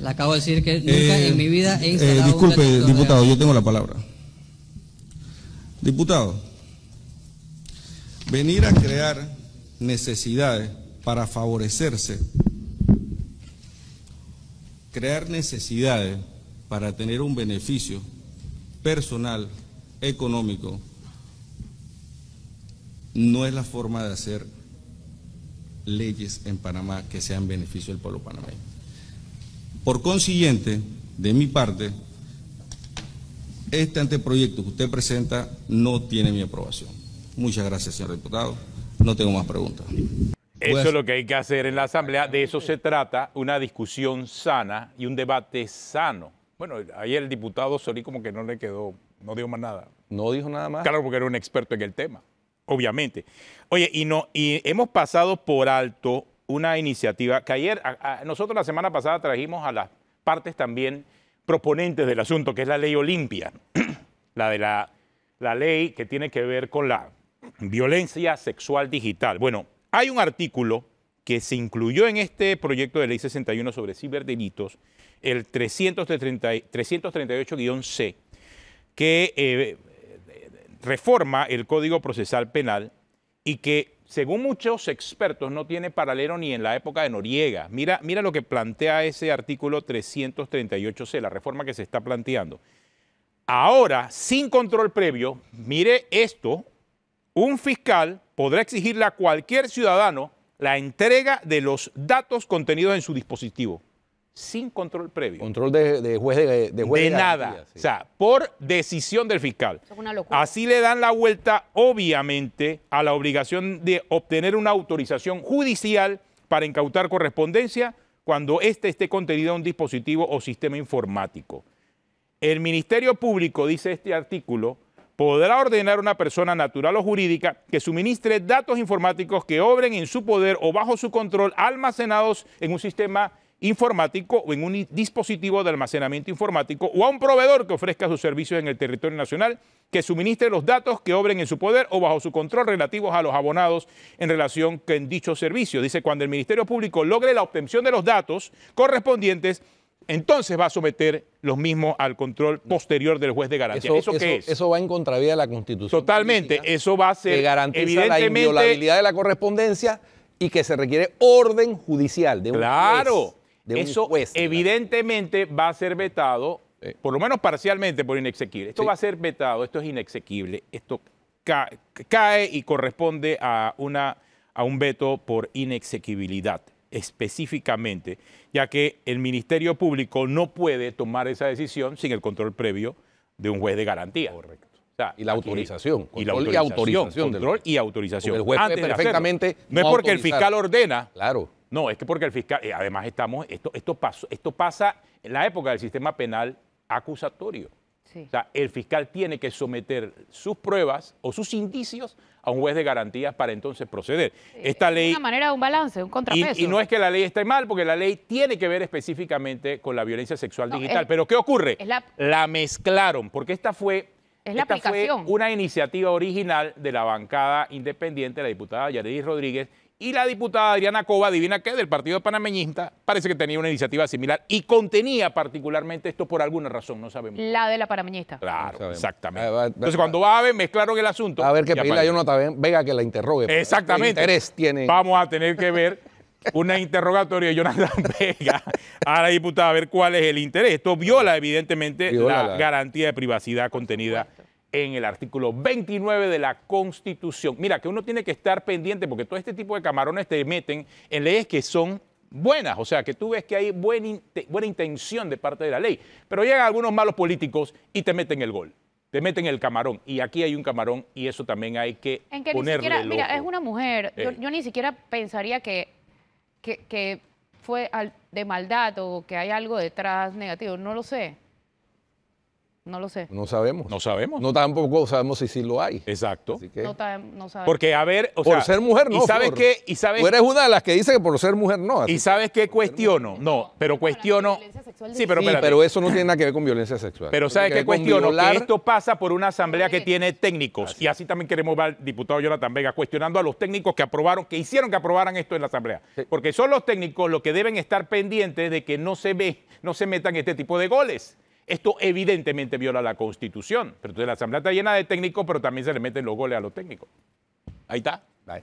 Le acabo de decir que nunca Eh, en mi vida he eh, instalado un disculpe, diputado, yo tengo la palabra. Diputado, venir a crear necesidades para favorecerse, crear necesidades para tener un beneficio personal, económico, no es la forma de hacer leyes en Panamá que sean beneficio del pueblo panameño. Por consiguiente, de mi parte, este anteproyecto que usted presenta no tiene mi aprobación. Muchas gracias, señor diputado. No tengo más preguntas. Eso Pues- es lo que hay que hacer en la Asamblea. De eso se trata, una discusión sana y un debate sano. Bueno, ayer el diputado Solí como que no le quedó, no dijo más nada. No dijo nada más. Claro, porque era un experto en el tema, obviamente. Oye, y, no, y hemos pasado por alto una iniciativa que ayer, a- a- nosotros la semana pasada trajimos a las partes también proponentes del asunto, que es la ley Olimpia, la de la, la ley que tiene que ver con la violencia sexual digital. Bueno, hay un artículo que se incluyó en este proyecto de ley 61 sobre ciberdelitos, el 330 338-C, que eh, reforma el Código Procesal Penal y que, según muchos expertos, no tiene paralelo ni en la época de Noriega. Mira, mira lo que plantea ese artículo 338C, la reforma que se está planteando. Ahora, sin control previo, mire esto, un fiscal podrá exigirle a cualquier ciudadano la entrega de los datos contenidos en su dispositivo, sin control previo Control de, de juez de, de, juez de garantía, nada. sí. O sea, por decisión del fiscal. Eso es una locura. Así le dan la vuelta, obviamente, a la obligación de obtener una autorización judicial para incautar correspondencia cuando éste esté contenido en un dispositivo o sistema informático. El Ministerio Público, dice este artículo, podrá ordenar a una persona natural o jurídica que suministre datos informáticos que obren en su poder o bajo su control almacenados en un sistema informático o en un dispositivo de almacenamiento informático o a un proveedor que ofrezca sus servicios en el territorio nacional que suministre los datos que obren en su poder o bajo su control relativos a los abonados en relación con dicho servicio. Dice, cuando el Ministerio Público logre la obtención de los datos correspondientes, entonces va a someter los mismos al control posterior del juez de garantía. ¿Eso, qué es? eso va en contravía de la Constitución. Totalmente. política, Eso va a ser que garantiza la inviolabilidad de la correspondencia y que se requiere orden judicial de un Claro. juez. De un Eso juez. evidentemente va a ser vetado, Sí. por lo menos parcialmente por inexequible. Esto Sí. va a ser vetado, esto es inexequible, esto ca- cae y corresponde a, una, a un veto por inexequibilidad específicamente, ya que el Ministerio Público no puede tomar esa decisión sin el control previo de un juez de garantía. Correcto. Y la autorización, Y la control y autorización. autorización del control y autorización. El juez Antes perfectamente No es porque el fiscal ordena, Claro. No, es que porque el fiscal, eh, además estamos, esto, esto, pasó, esto pasa en la época del sistema penal acusatorio. Sí. O sea, el fiscal tiene que someter sus pruebas o sus indicios a un juez de garantías para entonces proceder. Esta ley... Una manera de un balance, un contrapeso. y no es que la ley esté mal, porque la ley tiene que ver específicamente con la violencia sexual No, digital. es- Pero ¿qué ocurre? es la- mezclaron, porque esta fue, Es la esta fue aplicación. una iniciativa original de la bancada independiente, la diputada Yaredis Rodríguez, y la diputada Adriana Cova, adivina qué, del Partido Panameñista, parece que tenía una iniciativa similar y contenía particularmente esto por alguna razón, no sabemos. La de la panameñista. Claro, No exactamente. Ah, va- va- Entonces, cuando va a ver, mezclaron el asunto. A ver qué y pedirle a. Jonathan Vega que la interrogue. Exactamente. ¿Qué interés tiene? Vamos a tener que ver una interrogatoria de Jonathan Vega a la diputada a ver cuál es el interés. Esto viola evidentemente Viola la, la- garantía de privacidad contenida en el artículo 29 de la Constitución. Mira, que uno tiene que estar pendiente porque todo este tipo de camarones te meten en leyes que son buenas, o sea, que tú ves que hay buena, inte- buena intención de parte de la ley, pero llegan algunos malos políticos y te meten el gol. te meten el camarón. Y aquí hay un camarón y eso también hay que En que ni siquiera, mira, ojo. es una mujer. Yo, Eh. yo ni siquiera pensaría que, que, que fue al- de maldad o que hay algo detrás negativo. No lo sé. No lo sé. No sabemos. No sabemos. No tampoco sabemos si sí lo hay. Exacto. Así que, No, sabemos. Porque, a ver, o por sea, ser mujer, no. ¿Y sabes qué? ¿Y sabes, Tú eres una de las que dice que por ser mujer no. así ¿y sabes qué cuestiono? No, pero cuestiono... violencia sexual Sí, pero Sí, pero eso no tiene nada que ver con violencia sexual. Pero ¿sabes que qué cuestiono? violar- Que esto pasa por una asamblea que tiene técnicos. Y así también queremos ver al diputado Jonathan Vega cuestionando a los técnicos que aprobaron, que hicieron que aprobaran esto en la asamblea. Sí. Porque son los técnicos los que deben estar pendientes de que no se ve, no se metan este tipo de goles. Esto evidentemente viola la constitución. Pero entonces la asamblea está llena de técnicos, pero también se le meten los goles a los técnicos. Ahí está. Ahí.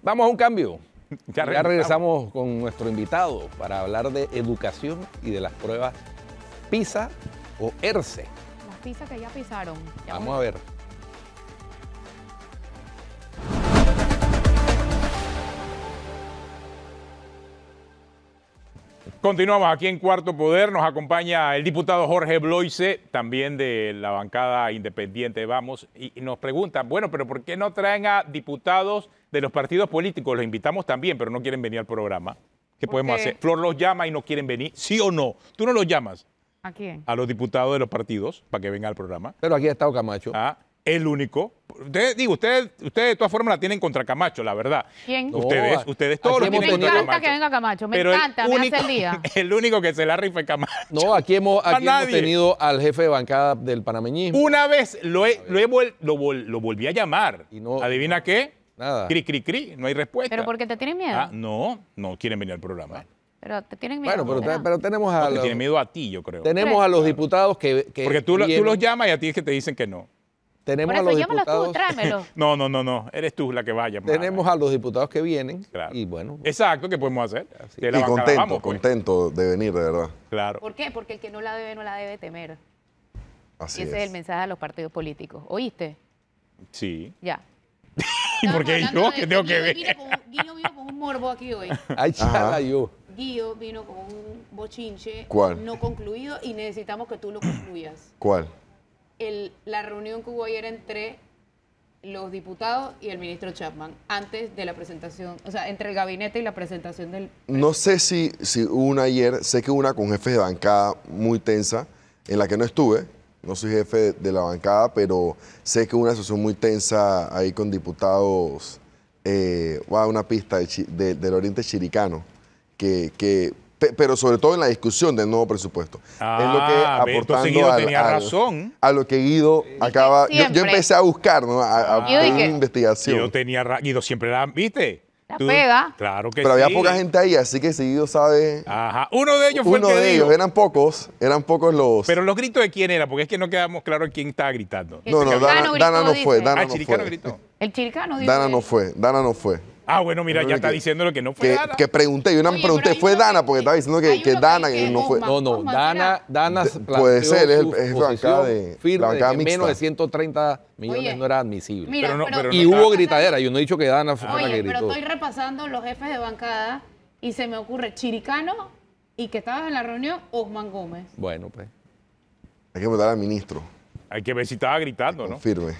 Vamos a un cambio. Ya Ya, regresamos. con nuestro invitado para hablar de educación y de las pruebas PISA o ERCE. Las pizzas que ya pisaron. Ya Vamos a ver. Continuamos aquí en Cuarto Poder. Nos acompaña el diputado Jorge Bloise, también de la bancada independiente Vamos, y, y nos pregunta, bueno, pero ¿por qué no traen a diputados de los partidos políticos? Los invitamos también, pero no quieren venir al programa. ¿Qué ¿Por podemos qué? hacer? Flor los llama y no quieren venir, ¿sí o no? ¿Tú no los llamas ¿A quién? a los diputados de los partidos para que vengan al programa? Pero aquí ha estado Camacho. Ah, el único. Ustedes, digo, ustedes, ustedes de todas formas la tienen contra Camacho, la verdad. ¿quién? No, ustedes, aquí ustedes todos hemos lo tienen me contra tenido- encanta Camacho. que venga Camacho. Me Pero el encanta, me único, hace el día. el único que se la rifa es Camacho. No, aquí hemos, aquí hemos tenido al jefe de bancada del panameñismo. Una vez lo, he- lo, he vuel- lo, vol- lo volví a llamar. Y no- ¿Adivina qué? Nada. Cri, cri, cri. No hay respuesta. Pero porque te tienen miedo. Ah, no, no quieren venir al programa. Pero te tienen miedo. Bueno, pero, te- pero tenemos a No, te los, tienen miedo a ti, yo creo. tenemos a los diputados que, que Porque tú, tú los llamas y a ti es que te dicen que no. Tenemos Por a eso los llámalos tú, diputados tráemelo. No, no, no, no. Eres tú la que vaya. tenemos a los diputados que vienen Claro. y bueno, Exacto, ¿qué podemos hacer? La Y bancada contento, vamos, pues. contento de venir, de verdad. Claro. ¿Por qué? Porque el que no la debe, no la debe temer. Así y ese es. es. el mensaje a los partidos políticos. ¿Oíste? Sí. Ya. ¿Y por qué yo? ¿Qué tengo que ver? Vino con, Guido vino con un morbo aquí hoy. ay, chala yo. Guido vino con un bochinche ¿Cuál? no concluido y necesitamos que tú lo concluyas. ¿Cuál? El- la reunión que hubo ayer entre los diputados y el ministro Chapman antes de la presentación, o sea, entre el gabinete y la presentación del... No sé si, si hubo una ayer, sé que una con jefes de bancada muy tensa, en la que no estuve. No soy jefe de, la bancada, pero sé que hubo una sesión muy tensa ahí con diputados, eh, voy a una pista del Oriente Chiricano, que, que- pero sobre todo en la discusión del nuevo presupuesto. Ah, ve, entonces Guido tenía razón. a lo que Guido acaba. Yo, empecé a buscar, ¿no? A, a una investigación. Guido tenía Guido siempre la, ¿viste? La pega. Claro que Pero sí. había poca gente ahí, así que si Guido sabe. Ajá. Uno de ellos fue Uno el que de dijo. ellos, eran pocos, eran pocos los. Pero los gritos de quién era, porque es que no quedamos claros quién estaba gritando. no, no, Dana, gritó, Dana no fue. Dana ah, no Chiricano fue. gritó. El chiricano dijo Dana no fue, Dana no fue. Ah, bueno, mira, ya está que- diciéndolo que no fue Que, Dana. que pregunté, yo una Oye, pregunté, fue Dana, que- porque estaba diciendo que, Dana que no fue. No, no, Dana. Dana puede ser, es el- bancada de- firme la bancada de que menos de 130 millones Oye, no era admisible. Mira, Pero no- pero y no hubo gritadera, yo no he dicho que Dana fue la que Oye, pero gritó. estoy repasando los jefes de bancada y se me ocurre Chiricano y que estabas en la reunión, Osman Gómez. Bueno, pues. Hay que votar al ministro, Hay que ver si estaba gritando, ¿no? confirme.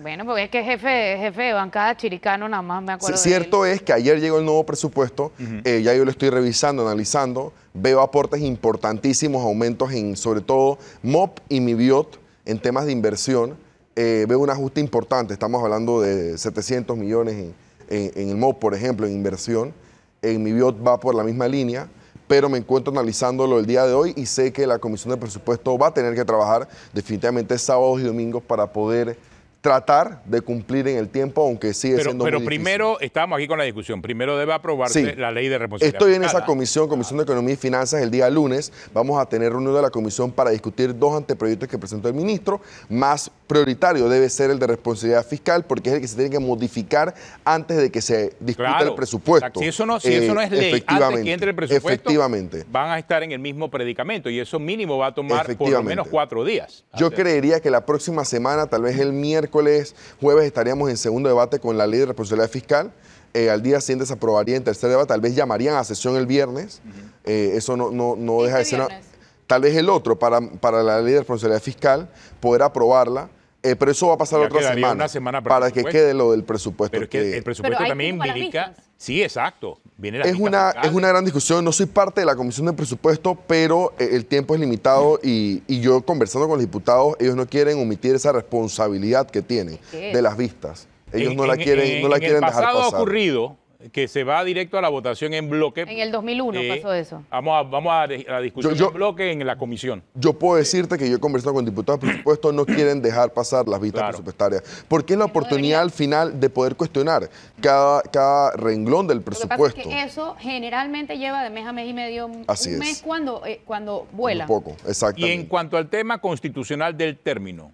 Bueno, porque es que jefe, jefe de bancada chiricano nada más me acuerdo Sí, de él. cierto es que ayer llegó el nuevo presupuesto, eh, ya yo lo estoy revisando, analizando, veo aportes importantísimos, aumentos en sobre todo MOP y MIBIOT en temas de inversión. Eh, veo un ajuste importante, estamos hablando de 700 millones en, en- en el MOP, por ejemplo, en inversión. En MIBIOT va por la misma línea, pero me encuentro analizándolo el día de hoy y sé que la Comisión de Presupuesto va a tener que trabajar definitivamente sábados y domingos para poder tratar de cumplir en el tiempo, aunque sigue Pero, siendo pero muy difícil. primero, estábamos aquí con la discusión, primero debe aprobarse Sí. la ley de responsabilidad Estoy en esa comisión, Comisión de Economía y Finanzas, el día lunes. Vamos a tener reunión de la comisión para discutir dos anteproyectos que presentó el ministro. Más prioritario debe ser el de responsabilidad fiscal, porque es el que se tiene que modificar antes de que se discuta Claro. el presupuesto. O sea, Si eso no, si eso no es ley, antes efectivamente, que entre el presupuesto, Efectivamente. van a estar en el mismo predicamento y eso mínimo va a tomar por lo menos cuatro días. Yo Antes. creería que la próxima semana, tal vez el miércoles, jueves, estaríamos en segundo debate con la ley de responsabilidad fiscal. Eh, al día siguiente se aprobaría en tercer debate. Tal vez llamarían a sesión el viernes. Eh, eso no, no, no deja de Este ser. una- tal vez el otro, para, para la ley de responsabilidad fiscal, poder aprobarla. Eh, pero eso va a pasar Ya otra semana, una semana para que presupuesto. quede lo del presupuesto. Pero es que que- el presupuesto también implica. Sí, exacto. Viene la es una, fiscal. es una gran discusión. No soy parte de la comisión de presupuesto, pero eh, el tiempo es limitado y, y yo conversando con los diputados, ellos no quieren omitir esa responsabilidad que tienen ¿Qué? de las vistas. Ellos En- no la en- quieren, en- no la en quieren el dejar pasar. ha ocurrido que se va directo a la votación en bloque. En el 2001 Eh, pasó eso. Vamos a, vamos a la discusión Yo- yo- en bloque en la comisión. Yo puedo decirte que yo he conversado con diputados de presupuesto, no quieren dejar pasar las vistas Claro. presupuestarias, porque es la oportunidad al final de poder cuestionar cada, cada renglón del Lo que pasa es presupuesto. que eso generalmente lleva de mes a mes y medio, un Así un es. mes cuando, eh, cuando vuela. Un poco, Y exactamente. en cuanto al tema constitucional del término,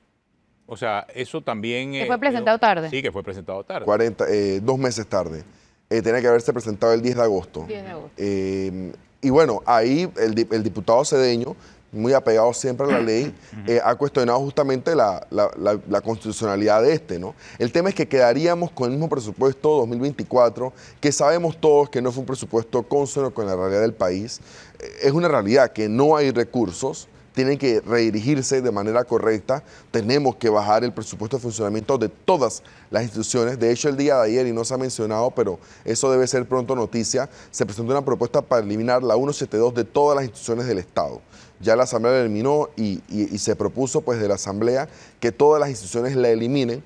o sea, eso también... Que eh, fue presentado quedó- tarde. Sí, que fue presentado tarde. 40, eh, dos meses tarde. Eh, tenía que haberse presentado el 10 de agosto. 10 de agosto. Eh, y bueno, ahí el, di- el diputado Cedeño, muy apegado siempre a la ley, eh, ha cuestionado justamente la, la- la- la constitucionalidad de este, ¿no? El tema es que quedaríamos con el mismo presupuesto 2024, que sabemos todos que no fue un presupuesto consono con la realidad del país. Eh, es una realidad que no hay recursos, tienen que redirigirse de manera correcta, tenemos que bajar el presupuesto de funcionamiento de todas las instituciones. De hecho, el día de ayer, y no se ha mencionado, pero eso debe ser pronto noticia, se presentó una propuesta para eliminar la 172 de todas las instituciones del Estado. Ya la Asamblea la eliminó y, se propuso pues de la Asamblea que todas las instituciones la eliminen,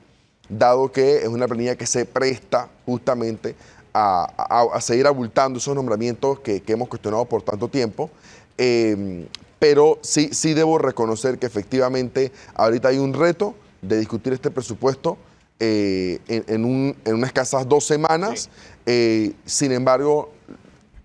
dado que es una planilla que se presta justamente a, seguir abultando esos nombramientos que, hemos cuestionado por tanto tiempo. Eh, pero sí, sí debo reconocer que efectivamente ahorita hay un reto de discutir este presupuesto eh, en, en un- en unas escasas dos semanas. Eh, sin embargo,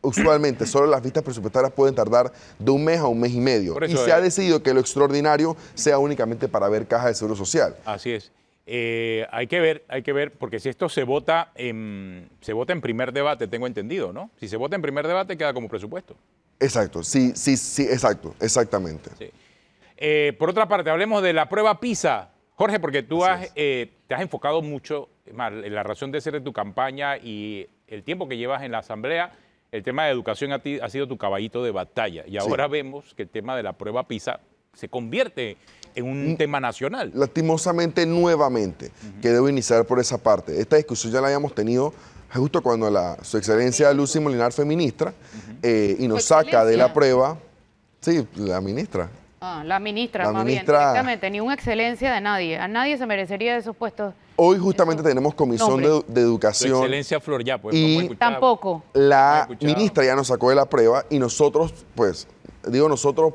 usualmente solo las vistas presupuestarias pueden tardar de un mes a un mes y medio. Y se ha decidido que lo extraordinario sea únicamente para ver caja de seguro social. Así es. Eh, hay que ver, hay que ver, porque si esto se vota en, se vota en primer debate, tengo entendido, ¿no? Si se vota en primer debate, queda como presupuesto. Exacto, sí, sí, sí, exacto, exactamente. Sí. Eh, por otra parte, hablemos de la prueba PISA. Jorge, porque tú has, eh, te has enfocado mucho, más, en la razón de ser de tu campaña y el tiempo que llevas en la Asamblea, el tema de educación a ti ha sido tu caballito de batalla. Y ahora vemos que el tema de la prueba PISA se convierte en un Mm. tema nacional. lastimosamente nuevamente, que debo iniciar por esa parte. Esta discusión ya la habíamos tenido justo cuando la, su excelencia Lucy Molinar fue ministra eh, y nos saca de la prueba. Sí, la ministra. Ah, la ministra, La más ministra- bien, directamente, ni una excelencia de nadie. A nadie se merecería de esos puestos. Hoy justamente Eso. tenemos comisión de, de Su educación. excelencia Flor ya, pues Y- Tampoco. La ministra ya nos sacó de la prueba y nosotros, pues, digo nosotros,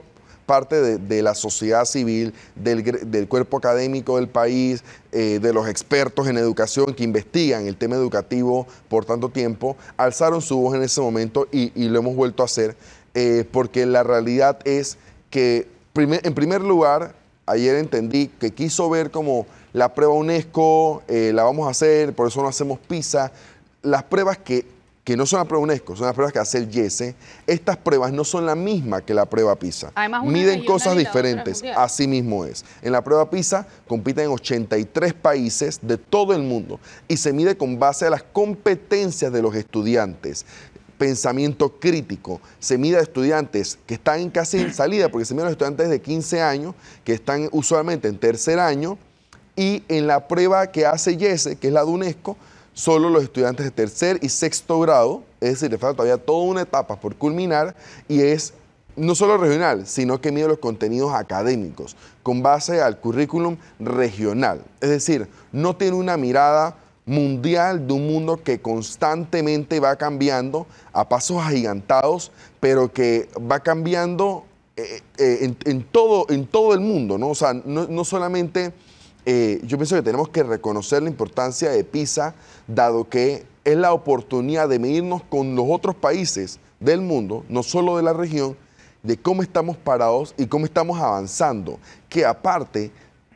parte de, la sociedad civil, del, cuerpo académico del país, eh, de los expertos en educación que investigan el tema educativo por tanto tiempo, alzaron su voz en ese momento y, lo hemos vuelto a hacer, eh, porque la realidad es que, en primer lugar, ayer entendí que quiso ver como la prueba UNESCO, eh, la vamos a hacer, por eso no hacemos PISA, las pruebas que, que no son la prueba UNESCO, son las pruebas que hace el YESE, estas pruebas no son la misma que la prueba PISA. Además, Miden cosas diferentes, así mismo es. En la prueba PISA compiten 83 países de todo el mundo y se mide con base a las competencias de los estudiantes pensamiento crítico. Se mide a estudiantes que están casi en salida, porque se miden a los estudiantes de 15 años, que están usualmente en tercer año, y en la prueba que hace YESE, que es la de UNESCO, solo los estudiantes de tercer y sexto grado, es decir, le falta todavía toda una etapa por culminar, y es no solo regional, sino que mide los contenidos académicos, con base al currículum regional. Es decir, no tiene una mirada mundial de un mundo que constantemente va cambiando a pasos agigantados, pero que va cambiando eh, eh, en, todo, en todo el mundo, ¿no? O sea, no solamente, eh, yo pienso que tenemos que reconocer la importancia de PISA, dado que es la oportunidad de medirnos con los otros países del mundo, no solo de la región, de cómo estamos parados y cómo estamos avanzando. Que aparte,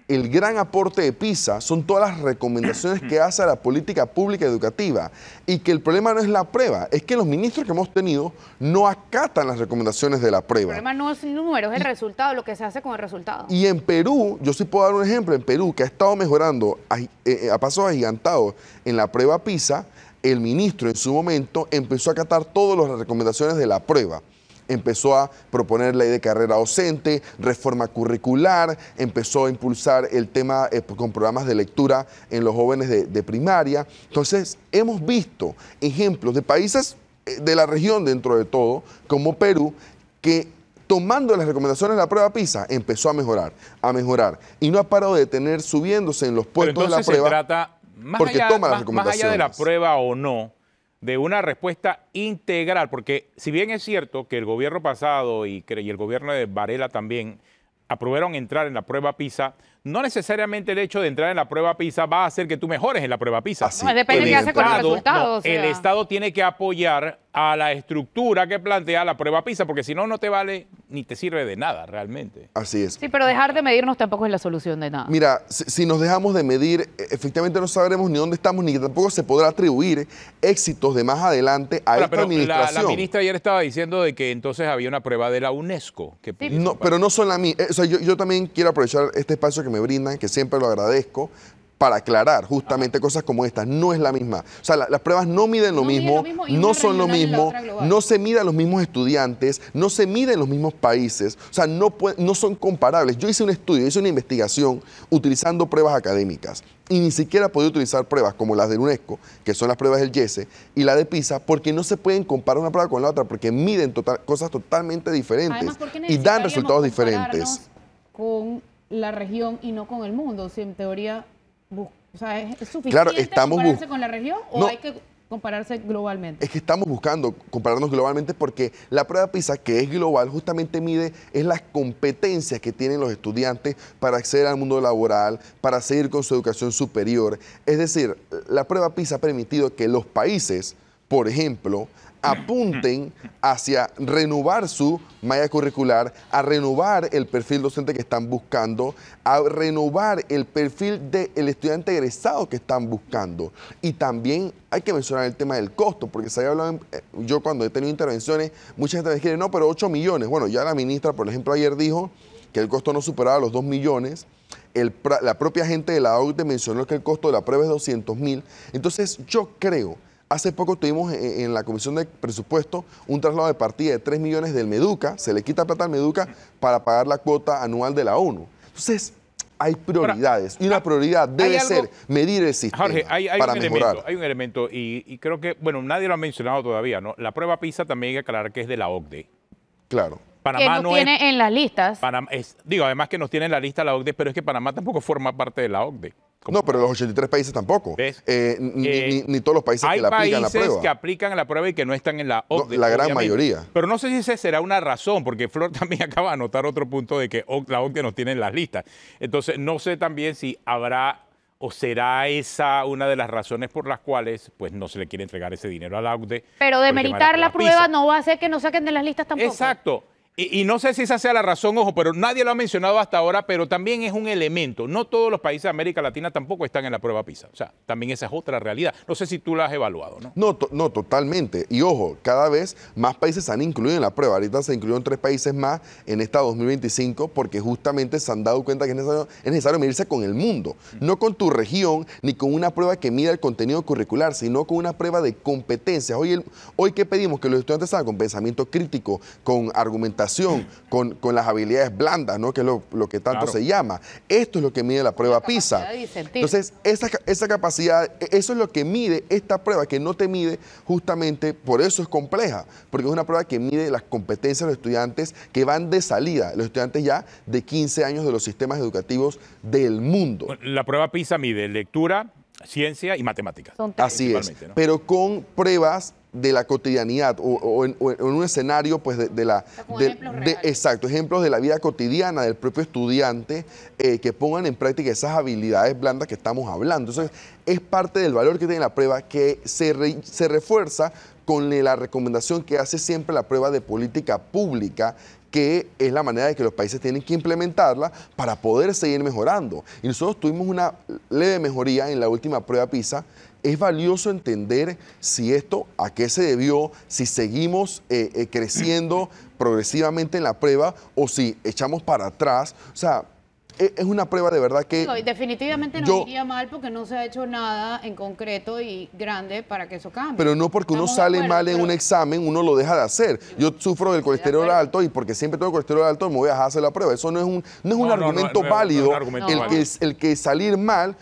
el gran aporte de PISA son todas las recomendaciones que hace a la política pública educativa. Y que el problema no es la prueba, es que los ministros que hemos tenido no acatan las recomendaciones de la El prueba. problema no es el número, es el resultado, lo que se hace con el resultado. Y en Perú, yo sí puedo dar un ejemplo, en Perú, que ha estado mejorando a, eh, a pasos agigantados en la prueba PISA, el ministro en su momento empezó a acatar todas las recomendaciones de la prueba. Empezó a proponer ley de carrera docente, reforma curricular, empezó a impulsar el tema eh, con programas de lectura en los jóvenes de, de primaria. Entonces, hemos visto ejemplos de países eh, de la región dentro de todo, como Perú, que tomando las recomendaciones de la prueba PISA, empezó a mejorar, a mejorar. Y no ha parado de tener subiéndose en los Pero puestos de la entonces se prueba. trata, más porque allá, toma las más- más allá de la recomendaciones. prueba o no, de una respuesta integral, porque si bien es cierto que el gobierno pasado y, y el gobierno de Varela también aprobaron entrar en la prueba PISA, no necesariamente el hecho de entrar en la prueba PISA va a hacer que tú mejores en la prueba PISA. Así, No, depende El qué hace con el Estado- resultado. no, o sea. El Estado tiene que apoyar a la estructura que plantea la prueba PISA, porque si no, no te vale ni te sirve de nada realmente. Así es. Sí, pero dejar de medirnos tampoco es la solución de nada. Mira, si, si nos dejamos de medir, e- efectivamente no sabremos ni dónde estamos, ni tampoco se podrá atribuir éxitos de más adelante a Ahora, esta pero la, administración. la ministra ayer estaba diciendo de que entonces había una prueba de la UNESCO. Que No, pero no son la misma. O sea, yo, yo también quiero aprovechar este espacio que me brindan, que siempre lo agradezco, para aclarar justamente cosas como estas. No es la misma. O sea, la- las pruebas no miden lo No miden mismo, lo mismo y no son lo mismo, no se miden los mismos estudiantes, no se miden los mismos países. O sea, no, no son comparables. Yo hice un estudio, hice una investigación utilizando pruebas académicas y ni siquiera podía utilizar pruebas como las del UNESCO, que son las pruebas del YESE, y la de PISA, porque no se pueden comparar una prueba con la otra, porque miden total- cosas totalmente diferentes Además, ¿por qué y dan resultados diferentes. Con la región y no con el mundo, si en teoría o sea, ¿es, es suficiente Claro, estamos compararse con la región o No. hay que compararse globalmente? Es que estamos buscando compararnos globalmente porque la prueba PISA, que es global, justamente mide es las competencias que tienen los estudiantes para acceder al mundo laboral, para seguir con su educación superior. Es decir, la prueba PISA ha permitido que los países, por ejemplo, apunten hacia renovar su malla curricular, a renovar el perfil docente que están buscando, a renovar el perfil del estudiante egresado que están buscando. Y también hay que mencionar el tema del costo, porque se había hablado, eh, yo cuando he tenido intervenciones, mucha gente me quiere, no, pero 8 millones. Bueno, ya la ministra, por ejemplo, ayer dijo que el costo no superaba los 2 millones. La propia gente de la OCDE mencionó que el costo de la prueba es 200 mil. Entonces, yo creo, hace poco tuvimos en, en la Comisión de Presupuesto un traslado de partida de 3 millones del Meduca, se le quita plata al Meduca para pagar la cuota anual de la ONU. Entonces, hay prioridades. y una prioridad debe algo- ser medir el sistema Jorge, hay, hay para un mejorar. elemento, hay un elemento y, y creo que, bueno, nadie lo ha mencionado todavía, ¿no? La prueba PISA también hay que aclarar que es de la OCDE. Claro. que Panamá no no tiene es, en las listas. Panamá es- digo, además que nos tiene en la lista la OCDE, pero es que Panamá tampoco forma parte de la OCDE. No, pero los 83 países tampoco. ¿Ves? Eh, ni, Eh, ni- ni todos los países Hay que la aplican la países prueba. que aplican la prueba y que no están en la OCDE. la gran obviamente. mayoría. Pero no sé si esa será una razón, porque Flor también acaba de anotar otro punto de que la OCDE nos tiene en las listas. Entonces, no sé también si habrá o será esa una de las razones por las cuales pues no se le quiere entregar ese dinero a la OCDE. Pero por de el tema de meritar la PISA. prueba no va a hacer que nos saquen de las listas tampoco. Exacto. Y, no sé si esa sea la razón, ojo, pero nadie lo ha mencionado hasta ahora, pero también es un elemento. No todos los países de América Latina tampoco están en la prueba PISA. O sea, también esa es otra realidad. No sé si tú la has evaluado, ¿no? No, no, totalmente. Y ojo, cada vez más países se han incluido en la prueba. Ahorita se incluyeron tres países más en esta 2025 porque justamente se han dado cuenta que es necesario, es necesario medirse con el mundo. No con tu región ni con una prueba que mida el contenido curricular, sino con una prueba de competencias. Hoy, el- hoy ¿qué pedimos? Que los estudiantes salgan con pensamiento crítico, con argumentación, con, con las habilidades blandas, ¿no? que es lo, lo que tanto Claro. se llama. Esto es lo que mide la prueba PISA. Entonces, esa, esa capacidad, e- eso es lo que mide esta prueba, que no te mide justamente, por eso es compleja, porque es una prueba que mide las competencias de los estudiantes que van de salida, los estudiantes ya de 15 años de los sistemas educativos del mundo. La prueba PISA mide lectura, ciencia y matemáticas. Así es, pero con pruebas de la cotidianidad o, o en, o en un escenario pues de, de la de- ejemplos de- exacto ejemplos de la vida cotidiana del propio estudiante eh, que pongan en práctica esas habilidades blandas que estamos hablando entonces es parte del valor que tiene la prueba que se, re- se refuerza con la recomendación que hace siempre la prueba de política pública que es la manera de que los países tienen que implementarla para poder seguir mejorando. Y nosotros tuvimos una leve mejoría en la última prueba PISA. Es valioso entender si esto, a qué se debió, si seguimos eh, eh, creciendo progresivamente en la prueba o si echamos para atrás. O sea, es es una prueba de verdad que... Digo, y definitivamente no yo- iría mal porque no se ha hecho nada en concreto y grande para que eso cambie. Pero no porque uno Estamos sale acuerdo, mal en pero- un examen, uno lo deja de hacer. Yo sufro del colesterol alto y porque siempre tengo colesterol alto me voy a dejar hacer la prueba. Eso no es un, no es un No, no, no, argumento no, no válido. el. Que, el que salir mal,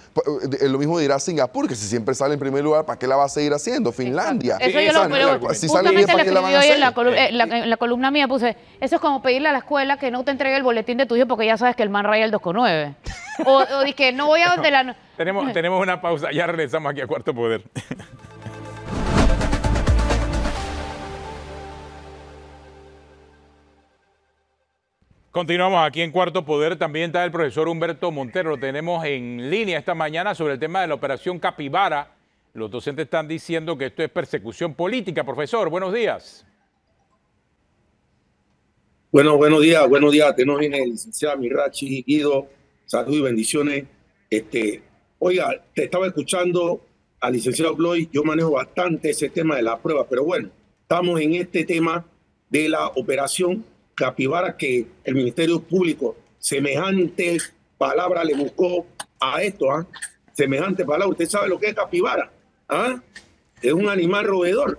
eh, lo mismo dirá Singapur, que si siempre sale en primer lugar, ¿para qué la va a seguir haciendo? Finlandia. Eso yo lo no es pero. Si sale bien, justamente ¿para lo qué la van a escribí hoy en la, hacer? colu- eh, la- en la columna mía puse, eso es como pedirle a la escuela que no te entregue el boletín de tu hijo porque ya sabes que el man raya el 2 9. O, o di que no voy a donde la... Tenemos, tenemos una pausa, ya regresamos aquí a Cuarto Poder. Continuamos aquí en Cuarto Poder. También está el profesor Humberto Montero. Lo tenemos en línea esta mañana sobre el tema de la operación Capibara. Los docentes están diciendo que esto es persecución política. Profesor, buenos días. Bueno, buenos días, buenos días, Tenógenes, licenciada Mirachi, Guido, salud y bendiciones. Este, oiga, te estaba escuchando al licenciado Bloy, yo manejo bastante ese tema de la prueba, pero bueno, estamos en este tema de la operación Capibara que el Ministerio Público, semejante palabra le buscó a esto, ¿ah? Semejante palabra, ¿usted sabe lo que es capibara? ¿Ah? Es un animal roedor.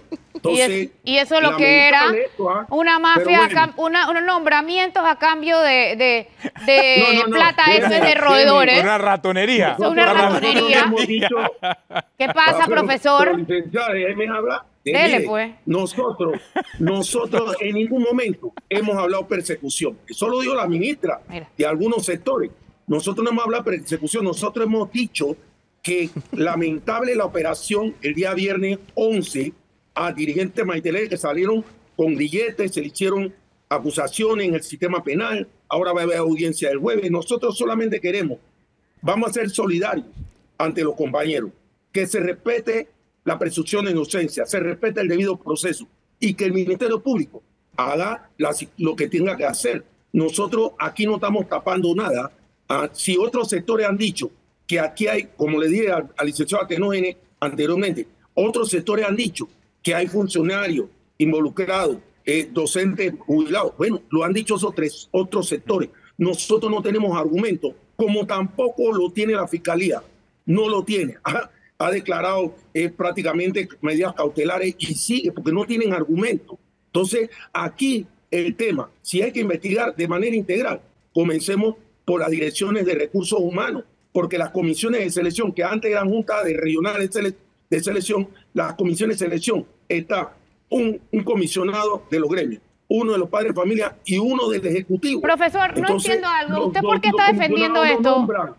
Y, Entonces, es- y eso lo que era esto, ¿ah? una mafia, bueno. una- unos nombramientos a cambio de, de, de No, no, no, plata, eso es de roedores. Una ratonería. Es una ratonería. Dicho, ¿Qué pasa, pero- profesor? pero, déjeme hablar. Dele, pues. Nosotros, nosotros en ningún momento hemos hablado persecución. Eso lo dijo la ministra Mira. de algunos sectores. Nosotros no hemos hablado persecución. Nosotros hemos dicho que lamentable la operación el día viernes 11 a dirigentes maiteles que salieron con grilletes, se le hicieron acusaciones en el sistema penal. Ahora va a haber audiencia el jueves. Nosotros solamente queremos vamos a ser solidarios ante los compañeros, que se respete la presunción de inocencia, se respete el debido proceso y que el Ministerio Público haga lo que tenga que hacer. Nosotros aquí no estamos tapando nada. Ah, si otros sectores han dicho que aquí hay, como le dije al, al licenciado Atenógenes anteriormente, otros sectores han dicho que hay funcionarios involucrados, eh, docentes jubilados. Bueno, lo han dicho esos tres otros sectores. Nosotros no tenemos argumentos, como tampoco lo tiene la fiscalía. No lo tiene. Ha, declarado eh, prácticamente medidas cautelares y sigue, porque no tienen argumentos. Entonces, aquí el tema, si hay que investigar de manera integral, comencemos por las direcciones de recursos humanos, porque las comisiones de selección, que antes eran juntas de regionales de selección, las comisiones de selección, está un, un comisionado de los gremios, uno de los padres de familia y uno del ejecutivo. Profesor, no Entonces, entiendo algo. ¿Usted los- por qué está defendiendo no esto? nombran.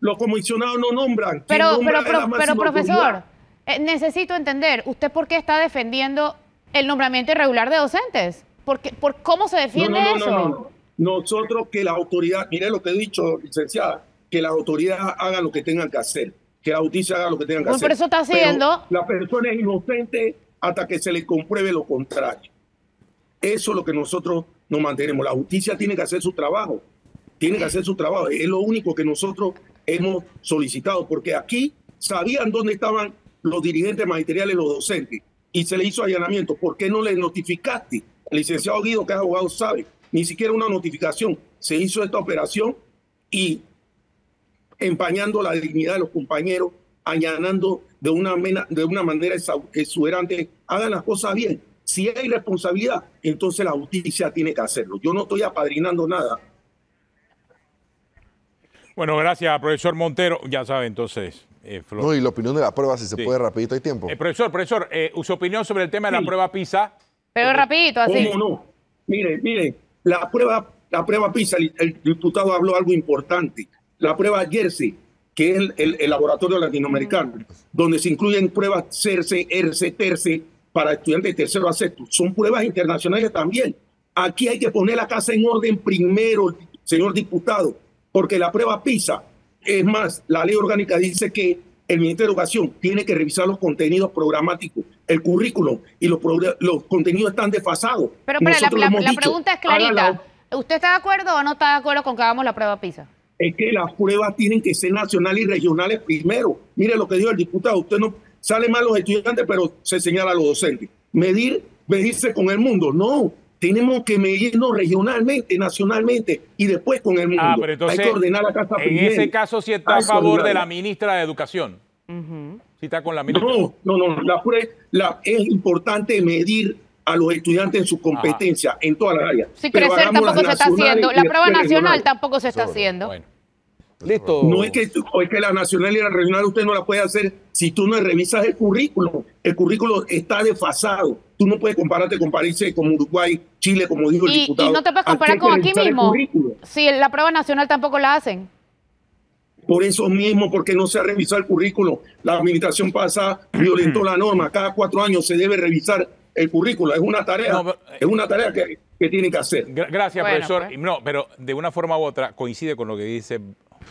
Los comisionados no nombran. Pero, nombra pero, pero máxima profesor, eh, necesito entender, ¿usted por qué está defendiendo el nombramiento irregular de docentes? ¿Por, qué- por cómo se defiende no, no, eso? no, no, no. Nosotros que la autoridad, mire lo que he dicho, licenciada, que la autoridad haga lo que tengan que hacer, que la justicia haga lo que tengan que Pues hacer. por eso está Pero haciendo. La persona es inocente hasta que se le compruebe lo contrario. Eso es lo que nosotros nos mantenemos. La justicia tiene que hacer su trabajo. Tiene que hacer su trabajo. Es lo único que nosotros hemos solicitado, porque aquí sabían dónde estaban los dirigentes magisteriales, los docentes, y se le hizo allanamiento. ¿Por qué no le notificaste? El licenciado Guido, que es abogado, sabe, ni siquiera una notificación. Se hizo esta operación y empañando la dignidad de los compañeros, allanando de una, mena- de una manera exuberante, hagan las cosas bien. Si hay responsabilidad, entonces la justicia tiene que hacerlo. Yo no estoy apadrinando nada. Bueno, gracias, profesor Montero. Ya sabe, entonces, eh, Flor. No, y la opinión de la prueba, si se Sí. puede rapidito, hay tiempo. Eh, profesor, profesor, eh, su opinión sobre el tema de la prueba PISA. Pero rapidito, así. ¿Cómo no? Mire, mire, la prueba, la prueba PISA, el, el diputado habló algo importante. La prueba Jersey, que es el, el- el laboratorio latinoamericano, donde se incluyen pruebas CERCE, ERCE, TERCE para estudiantes de tercero a sexto. Son pruebas internacionales también. Aquí hay que poner la casa en orden primero, señor diputado, porque la prueba PISA, es más, la ley orgánica dice que el Ministerio de Educación tiene que revisar los contenidos programáticos, el currículum y los, contenidos están desfasados. Pero, pero la, dicho, pregunta es clarita. ¿Usted está de acuerdo o no está de acuerdo con que hagamos la prueba PISA? Es que las pruebas tienen que ser nacionales y regionales primero. Mire lo que dijo el diputado, usted no sale mal los estudiantes, pero se señala a los docentes. Medir, medirse con el mundo, no. tenemos que medirnos regionalmente, nacionalmente y después con el mundo. Ah, pero entonces, Hay que ordenar la casa en primero. ese caso sí está a favor de la ministra de Educación. Sí está con la ministra. No, no, no. La, la- es importante medir a los estudiantes en su competencia en todas las áreas. Sí, crecer tampoco se está haciendo. La prueba nacional tampoco se está haciendo. Bueno, Listo. No es que, es que la nacional y la regional usted no la puede hacer si tú no revisas el currículo. El currículo está desfasado. Tú no puedes compararte con países como Uruguay, Chile, como dijo el Y, diputado. y no te puedes comparar con aquí mismo. Si la prueba nacional tampoco la hacen. Por eso mismo, porque no se ha revisado el currículo. La administración pasada violentó la norma. Cada cuatro años se debe revisar el currículo. Es una tarea, No, pero- es una tarea que, que tiene que hacer. gra- gracias, Bueno, profesor. pues. No, pero de una forma u otra coincide con lo que dice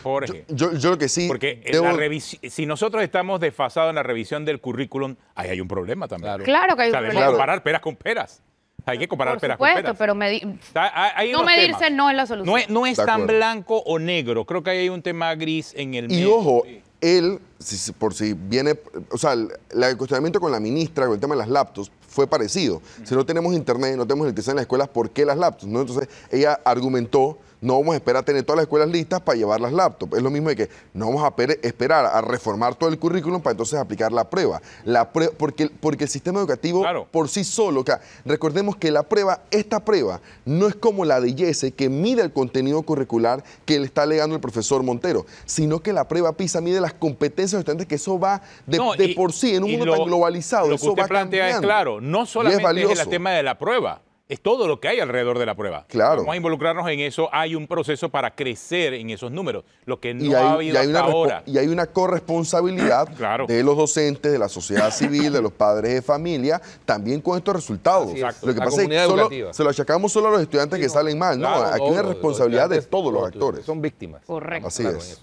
Jorge. Yo, yo lo que sí. Porque debo- la si nosotros estamos desfasados en la revisión del currículum, ahí hay un problema también. Claro. Claro que hay un problema. comparar peras con peras. Hay que comparar Por peras con peras. pero medi- hay- hay no medirse temas. no es la solución. No es, no es De tan blanco o negro. Creo que hay un tema gris en el Y medio. ojo, él, si- por si viene, o sea, el, el cuestionamiento con la ministra con el tema de las laptops fue parecido. Si no tenemos internet, no tenemos electricidad en las escuelas, ¿por qué las laptops? ¿No? Entonces ella argumentó, no vamos a esperar a tener todas las escuelas listas para llevar las laptops. Es lo mismo de que no vamos a esperar a reformar todo el currículum para entonces aplicar la prueba. La porque, porque el sistema educativo Claro. por sí solo, o sea, recordemos que la prueba, esta prueba, no es como la de YESE que mide el contenido curricular que le está alegando el profesor Montero, sino que la prueba PISA mide las competencias de los estudiantes, que eso va de, No, de y- por sí, en un mundo lo- tan globalizado, Lo eso que usted va plantea es claro, no solamente es, el tema de la prueba, es todo lo que hay alrededor de la prueba. Claro. Vamos a involucrarnos en eso. Hay un proceso para crecer en esos números, lo que no Y ha habido hasta ahora. y hay una corresponsabilidad Claro. de los docentes, de la sociedad civil, de los padres de familia, también con estos resultados. Es. Lo que La pasa es que solo- se lo achacamos solo a los estudiantes que salen mal. No, aquí hay una los responsabilidad de todos los actores. Son víctimas. Correcto. Así Claro, es.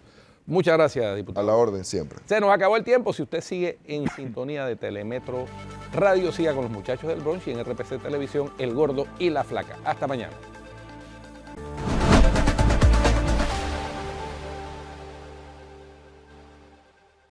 Muchas gracias, diputado. A la orden siempre. Se nos acabó el tiempo. Si usted sigue en sintonía de Telemetro Radio, siga con los muchachos del Bronx y en RPC Televisión, El Gordo y la Flaca. Hasta mañana.